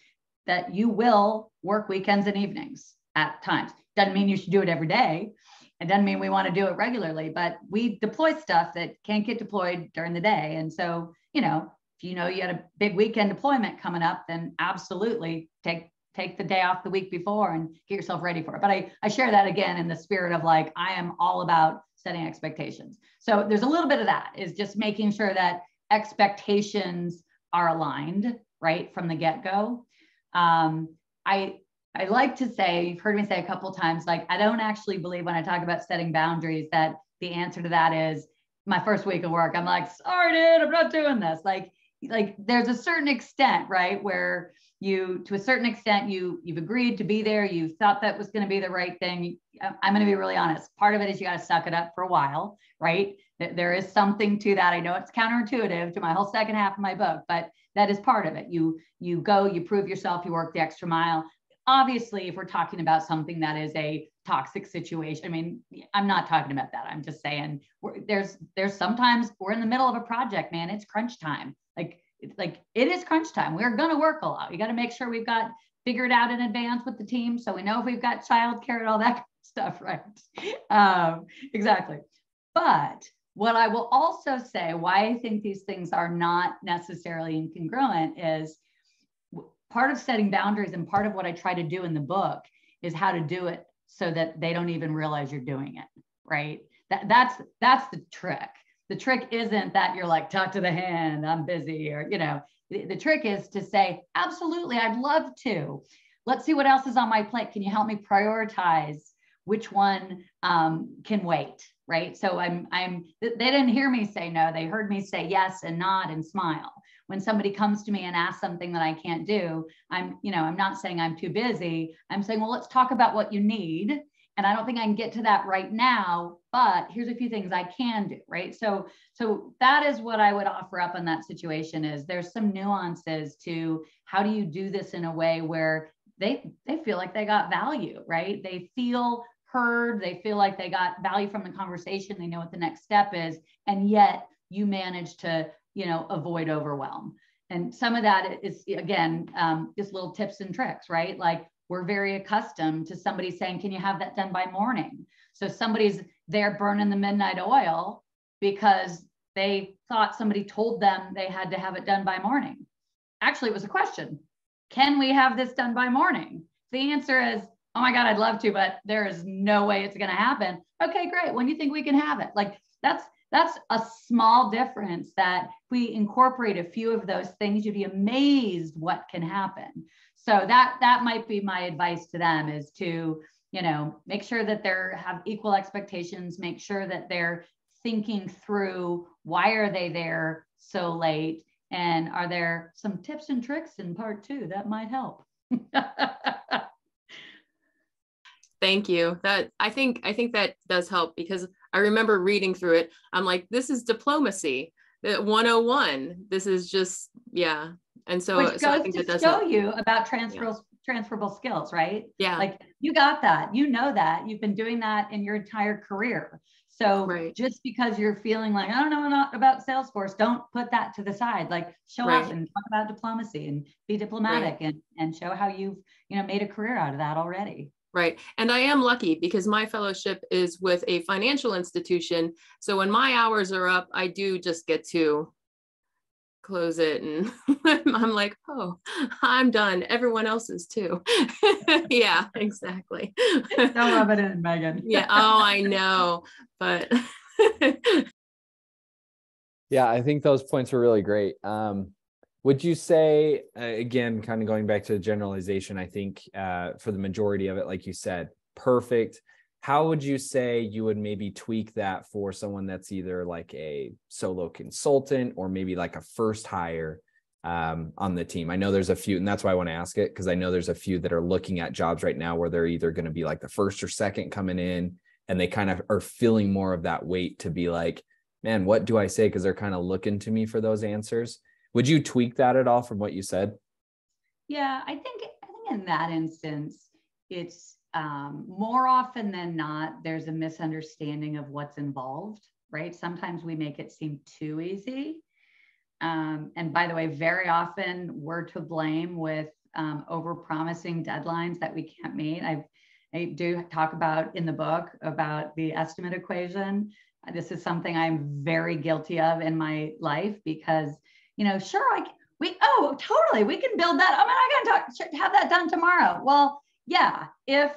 that you will work weekends and evenings at times. Doesn't mean you should do it every day. It doesn't mean we want to do it regularly, but we deploy stuff that can't get deployed during the day. And so, you know, if you know you had a big weekend deployment coming up, then absolutely take take the day off the week before and get yourself ready for it. But I, I share that again in the spirit of like, I am all about setting expectations. So there's a little bit of that is just making sure that expectations are aligned right from the get-go. Um, I, I like to say, you've heard me say a couple times, like, I don't actually believe when I talk about setting boundaries that the answer to that is my first week of work. I'm like, sorry, dude, I'm not doing this. Like, like there's a certain extent, right, where you to a certain extent you you've agreed to be there you thought that was going to be the right thing. I'm going to be really honest part of it is you got to suck it up for a while right? There is something to that. I know it's counterintuitive to my whole second half of my book but that is part of it. You you go you prove yourself you work the extra mile. Obviously if we're talking about something that is a toxic situation i mean i'm not talking about that. I'm just saying there's there's sometimes we're in the middle of a project man. It's crunch time like it is crunch time. We're going to work a lot. We got to make sure we've got figured out in advance with the team, so we know if we've got childcare and all that [LAUGHS] stuff, right? Um, exactly. But what I will also say, why I think these things are not necessarily incongruent, is part of setting boundaries and part of what I try to do in the book is how to do it so that they don't even realize you're doing it, right? That, that's that's the trick the trick isn't that you're like talk to the hand i'm busy or you know the, the trick is to say absolutely i'd love to. Let's see what else is on my plate. Can you help me prioritize which one um, can wait? Right? So i'm i'm they didn't hear me say no. They heard me say yes and nod and smile. When somebody comes to me and asks something that i can't do i'm you know i'm not saying i'm too busy. I'm saying well let's talk about what you need and i don't think i can get to that right now but here's a few things i can do right? So so that is what i would offer up in that situation is there's some nuances to how do you do this in a way where they they feel like they got value right? They feel heard they feel like they got value from the conversation they know what the next step is and yet you manage to you know avoid overwhelm. And some of that is again um, just little tips and tricks right? Like we're very accustomed to somebody saying, Can you have that done by morning? So somebody's there burning the midnight oil because they thought somebody told them they had to have it done by morning. Actually, it was a question Can we have this done by morning? The answer is, Oh my God, I'd love to, but there is no way it's going to happen. Okay, great. When do you think we can have it? Like that's that's a small difference that we incorporate a few of those things, you'd be amazed what can happen so that that might be my advice to them is to you know make sure that they're have equal expectations make sure that they're thinking through why are they there so late and are there some tips and tricks in part two that might help? [LAUGHS] Thank you. That i think i think that does help because i remember reading through it. I'm like this is diplomacy. 101 this is just yeah and so, Which so goes to show help. you about transferable yeah. transferable skills, right? Yeah. Like you got that. You know that. You've been doing that in your entire career. So right. just because you're feeling like I don't know not about Salesforce, don't put that to the side. Like show right. up and talk about diplomacy and be diplomatic right. and and show how you've you know made a career out of that already. Right. And I am lucky because my fellowship is with a financial institution. So when my hours are up, I do just get to close it and [LAUGHS] i'm like oh i'm done. Everyone else is too. [LAUGHS] Yeah exactly. Don't rub it in megan. Yeah oh i know but [LAUGHS] yeah i think those points were really great. Um, would you say uh, again kind of going back to the generalization i think uh, for the majority of it like you said perfect how would you say you would maybe tweak that for someone that's either like a solo consultant or maybe like a first hire um, on the team? I know there's a few, and that's why I want to ask it because I know there's a few that are looking at jobs right now where they're either going to be like the first or second coming in, and they kind of are feeling more of that weight to be like, man, what do I say? Because they're kind of looking to me for those answers. Would you tweak that at all from what you said? Yeah, I think I think in that instance, it's um, more often than not, there's a misunderstanding of what's involved, right? Sometimes we make it seem too easy. Um, and by the way, very often we're to blame with um, over promising deadlines that we can't meet. I've, I do talk about in the book about the estimate equation. This is something I'm very guilty of in my life because, you know, sure, I we oh totally we can build that. I mean, I gotta talk, have that done tomorrow. Well, yeah, if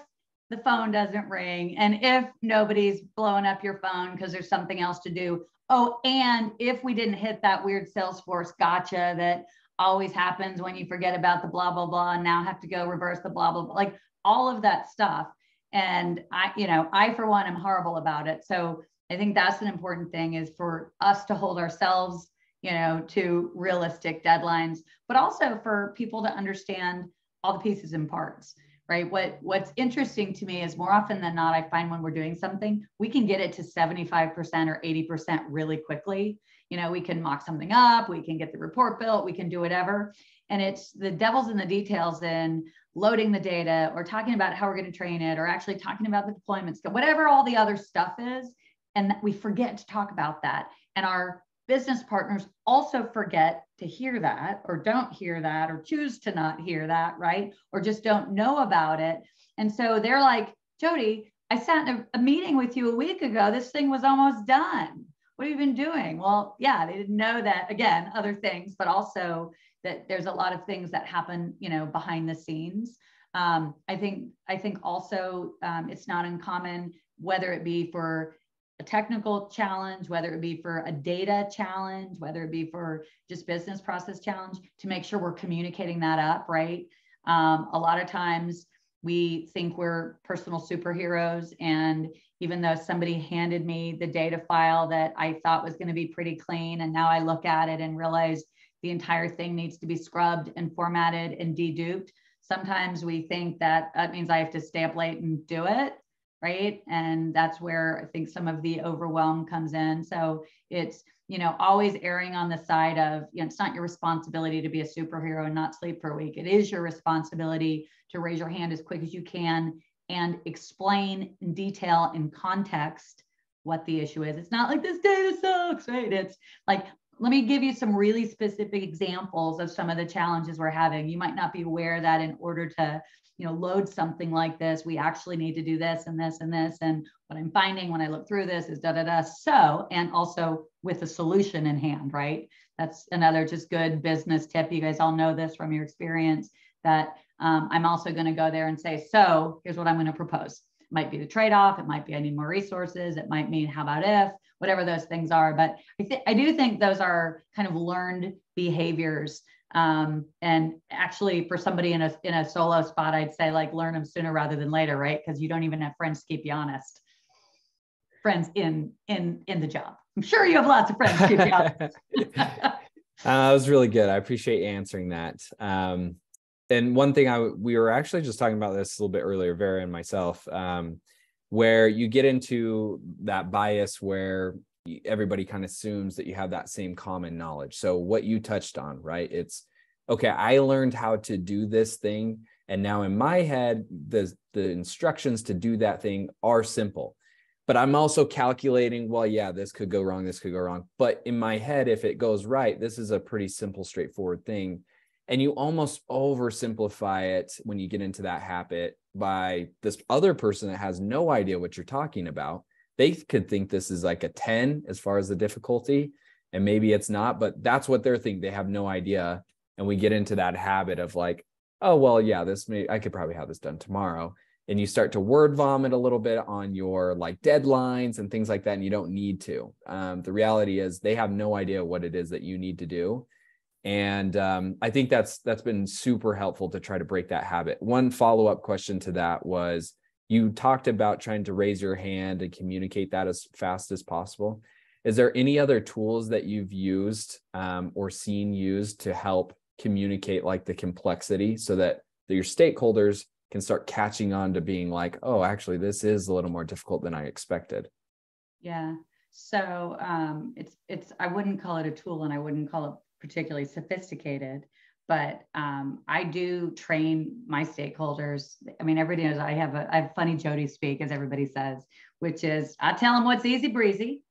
the phone doesn't ring. And if nobody's blowing up your phone because there's something else to do. Oh and if we didn't hit that weird salesforce gotcha that always happens when you forget about the blah blah blah and now have to go reverse the blah blah blah like all of that stuff. And i you know i for one am horrible about it. So i think that's an important thing is for us to hold ourselves you know to realistic deadlines but also for people to understand all the pieces and parts right? What what's interesting to me is more often than not, I find when we're doing something, we can get it to 75% or 80% really quickly. You know, we can mock something up, we can get the report built, we can do whatever. And it's the devil's in the details in loading the data or talking about how we're going to train it or actually talking about the deployments, whatever all the other stuff is. And we forget to talk about that. And our business partners also forget to hear that or don't hear that or choose to not hear that, right? Or just don't know about it. And so they're like, Jodi, I sat in a, a meeting with you a week ago. This thing was almost done. What have you been doing? Well, yeah, they didn't know that again, other things, but also that there's a lot of things that happen, you know, behind the scenes. Um, I think I think also um, it's not uncommon, whether it be for a technical challenge, whether it be for a data challenge, whether it be for just business process challenge, to make sure we're communicating that up, right? Um, a lot of times we think we're personal superheroes. And even though somebody handed me the data file that I thought was going to be pretty clean, and now I look at it and realize the entire thing needs to be scrubbed and formatted and deduped, sometimes we think that that means I have to stay up late and do it right? And that's where I think some of the overwhelm comes in. So it's, you know, always erring on the side of, you know, it's not your responsibility to be a superhero and not sleep for a week. It is your responsibility to raise your hand as quick as you can and explain in detail in context what the issue is. It's not like this data sucks, right? It's like, let me give you some really specific examples of some of the challenges we're having. You might not be aware that in order to you know, load something like this, we actually need to do this and this and this. And what I'm finding when I look through this is da da da. So, and also with a solution in hand, right? That's another just good business tip. You guys all know this from your experience that um, I'm also going to go there and say, so here's what I'm going to propose. It might be the trade off. It might be I need more resources. It might mean how about if, whatever those things are. But I, th- I do think those are kind of learned behaviors um, and actually for somebody in a in a solo spot i'd say like learn them sooner rather than later right? Because you don't even have friends to keep you honest. Friends in in in the job. I'm sure you have lots of friends to keep you honest. [LAUGHS] Uh, that was really good. I appreciate answering that. Um, and one thing i we were actually just talking about this a little bit earlier vera and myself um, where you get into that bias where everybody kind of assumes that you have that same common knowledge. So what you touched on, right? It's okay, I learned how to do this thing and now in my head the the instructions to do that thing are simple. But I'm also calculating, well, yeah, this could go wrong, this could go wrong. But in my head if it goes right, this is a pretty simple straightforward thing. And you almost oversimplify it when you get into that habit by this other person that has no idea what you're talking about they could think this is like a 10 as far as the difficulty and maybe it's not but that's what they're thinking. They have no idea. And we get into that habit of like oh well yeah this may i could probably have this done tomorrow. And you start to word vomit a little bit on your like deadlines and things like that and you don't need to. Um, the reality is they have no idea what it is that you need to do. And um, I think that's that's been super helpful to try to break that habit. One follow up question to that was you talked about trying to raise your hand and communicate that as fast as possible. Is there any other tools that you've used um, or seen used to help communicate like the complexity so that your stakeholders can start catching on to being like, oh, actually, this is a little more difficult than I expected? Yeah. So um, it's it's I wouldn't call it a tool and I wouldn't call it particularly sophisticated, but um, I do train my stakeholders. I mean, everybody knows I have a I have funny Jodi speak, as everybody says, which is I tell them what's easy breezy,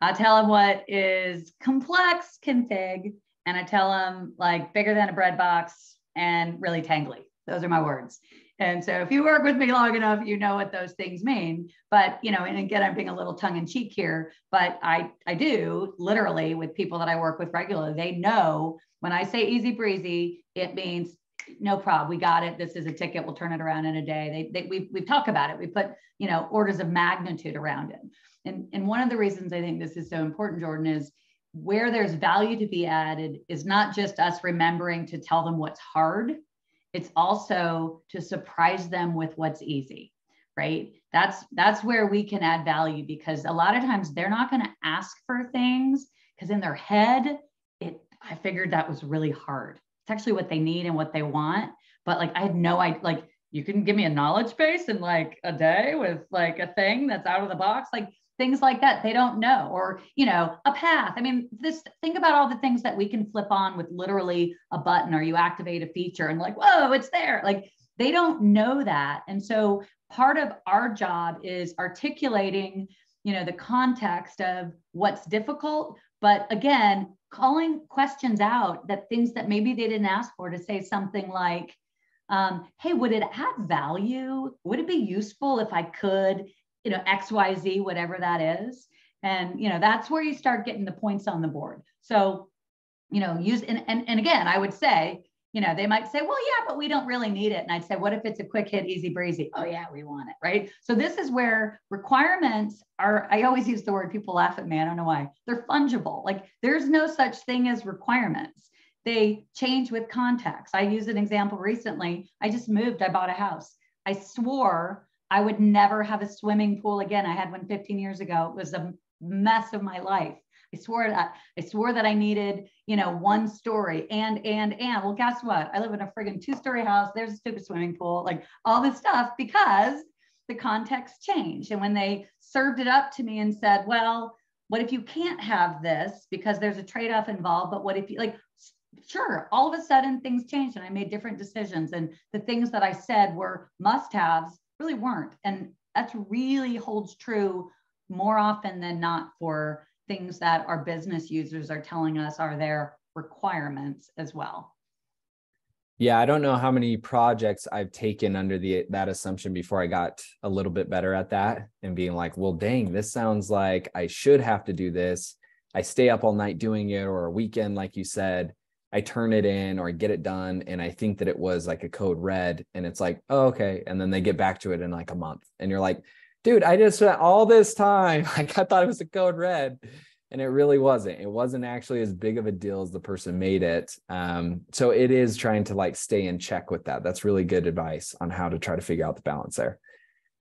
I tell them what is complex config, and I tell them like bigger than a bread box and really tangly. Those are my words. And so if you work with me long enough, you know what those things mean. But, you know, and again, I'm being a little tongue in cheek here, but I, I do literally with people that I work with regularly, they know when I say easy breezy, it means no problem. We got it. This is a ticket. We'll turn it around in a day. They, they we we talk about it. We put, you know, orders of magnitude around it. And, and one of the reasons I think this is so important, Jordan, is where there's value to be added is not just us remembering to tell them what's hard it's also to surprise them with what's easy right that's that's where we can add value because a lot of times they're not going to ask for things because in their head i figured that was really hard. It's actually what they need and what they want but like i had no idea like you can give me a knowledge base in like a day with like a thing that's out of the box like things like that they don't know or you know a path. I mean this think about all the things that we can flip on with literally a button or you activate a feature and like whoa it's there. Like they don't know that. And so part of our job is articulating you know the context of what's difficult but again calling questions out that things that maybe they didn't ask for to say something like um, hey would it add value would it be useful if i could you know, XYZ, whatever that is. And, you know, that's where you start getting the points on the board. So, you know, use, and, and, and again, I would say, you know, they might say, well, yeah, but we don't really need it. And I'd say, what if it's a quick hit, easy breezy? Oh, yeah, we want it. Right. So this is where requirements are, I always use the word people laugh at me. I don't know why. They're fungible. Like there's no such thing as requirements. They change with context. I used an example recently. I just moved, I bought a house. I swore I would never have a swimming pool again. I had one 15 years ago. It was a mess of my life. I swore that I swore that I needed, you know, one story and and and. Well, guess what? I live in a friggin' two-story house. There's a stupid swimming pool, like all this stuff because the context changed. And when they served it up to me and said, "Well, what if you can't have this because there's a trade-off involved? But what if you like?" Sure, all of a sudden things changed and I made different decisions. And the things that I said were must-haves really weren't. And that's really holds true more often than not for things that our business users are telling us are their requirements as well. Yeah, I don't know how many projects I've taken under the that assumption before I got a little bit better at that and being like, well, dang, this sounds like I should have to do this. I stay up all night doing it or a weekend, like you said. I turn it in or I get it done and I think that it was like a code red and it's like, oh, okay. And then they get back to it in like a month and you're like, dude, I just spent all this time. [LAUGHS] Like I thought it was a code red and it really wasn't. It wasn't actually as big of a deal as the person made it. Um, so it is trying to like stay in check with that. That's really good advice on how to try to figure out the balance there.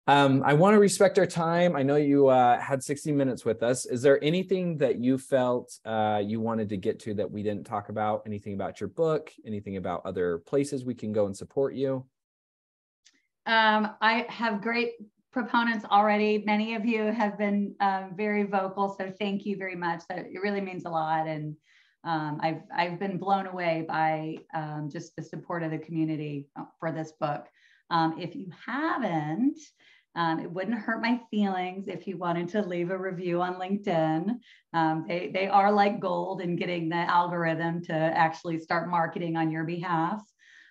Um, I want to respect our time. I know you uh, had 60 minutes with us. Is there anything that you felt uh, you wanted to get to that we didn't talk about? Anything about your book? Anything about other places we can go and support you? Um, I have great proponents already. Many of you have been um, very vocal, so thank you very much. That it really means a lot, and um, I've I've been blown away by um, just the support of the community uh, for this book. Um, if you haven't, um, it wouldn't hurt my feelings if you wanted to leave a review on LinkedIn. Um, they, they are like gold in getting the algorithm to actually start marketing on your behalf.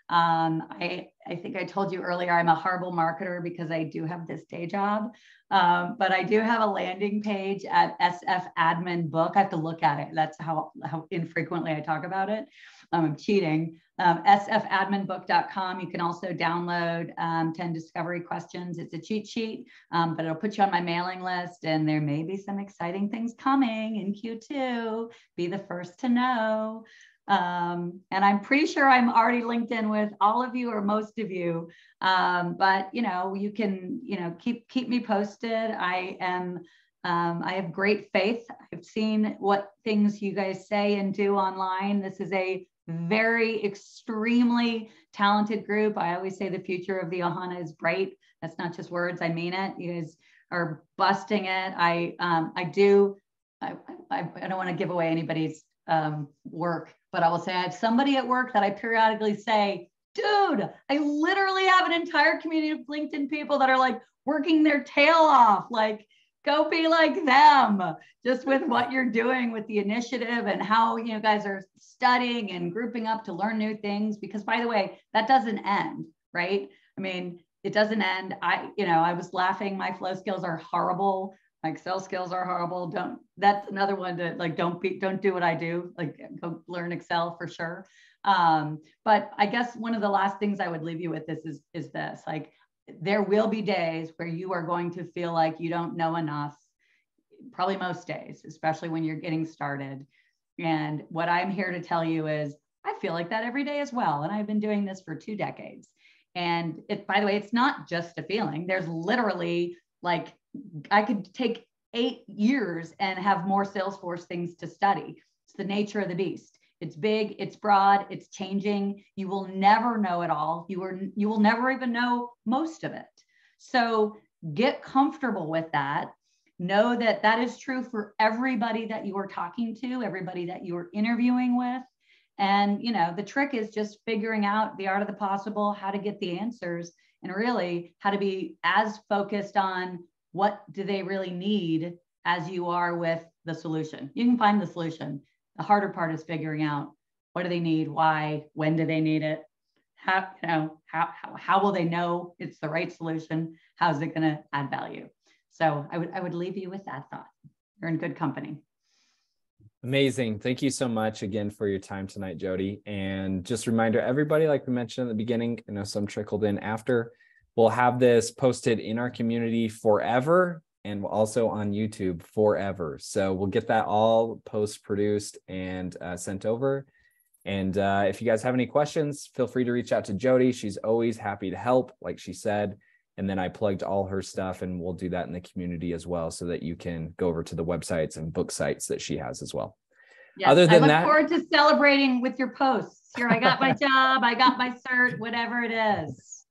I, I think I told you earlier, I'm a horrible marketer because I do have this day job. Um, but I do have a landing page at SF Admin Book. I have to look at it. That's how, how infrequently I talk about it. Um, I'm cheating. Um, sfadminbook.com. You can also download um, 10 discovery questions. It's a cheat sheet, um, but it'll put you on my mailing list. And there may be some exciting things coming in Q2. Be the first to know. Um, and I'm pretty sure I'm already linked in with all of you or most of you. Um, but you know, you can, you know, keep keep me posted. I am um, I have great faith. I've seen what things you guys say and do online. This is a very extremely talented group. I always say the future of the Ohana is bright. That's not just words. I mean it. You guys are busting it. I um, I do. I, I, I don't want to give away anybody's um, work, but I will say I have somebody at work that I periodically say, dude, I literally have an entire community of LinkedIn people that are like working their tail off. Like, go be like them just with what you're doing with the initiative and how you know guys are studying and grouping up to learn new things because by the way that doesn't end right? I mean it doesn't end. I you know i was laughing. My flow skills are horrible excel skills are horrible. Don't that's another one to like don't be don't do what i do. Like go learn excel for sure. Um, but i guess one of the last things i would leave you with this is is this like there will be days where you are going to feel like you don't know enough probably most days especially when you're getting started. And what i'm here to tell you is i feel like that every day as well and i've been doing this for two decades. And it by the way it's not just a feeling. There's literally like i could take eight years and have more salesforce things to study it's the nature of the beast it's big, it's broad, it's changing. You will never know it all. You are you will never even know most of it. So get comfortable with that. Know that that is true for everybody that you are talking to, everybody that you are interviewing with. And you know, the trick is just figuring out the art of the possible, how to get the answers, and really how to be as focused on what do they really need as you are with the solution. You can find the solution the harder part is figuring out what do they need, why, when do they need it, how you know how how, how will they know it's the right solution? How is it going to add value? So I would I would leave you with that thought. You're in good company. Amazing. Thank you so much again for your time tonight, Jodi. And just reminder, everybody, like we mentioned at the beginning, I know some trickled in after. We'll have this posted in our community forever and also on YouTube forever. So we'll get that all post produced and uh, sent over. And uh, if you guys have any questions, feel free to reach out to Jodi. She's always happy to help, like she said. And then I plugged all her stuff, and we'll do that in the community as well, so that you can go over to the websites and book sites that she has as well. Yes, Other than I look that, forward to celebrating with your posts. Here, I got my [LAUGHS] job, I got my cert, whatever it is.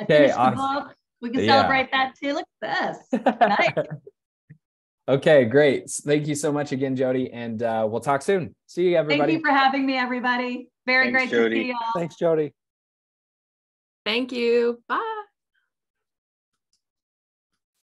I finished okay, awesome. the book. We can celebrate that too. Look at this. nice. [LAUGHS] Okay, great. Thank you so much again, Jodi, and uh, we'll talk soon. See you, everybody. Thank you for having me, everybody. Very Thanks, great Jodi. to see you all. Thanks, Jodi. Thank you. Bye.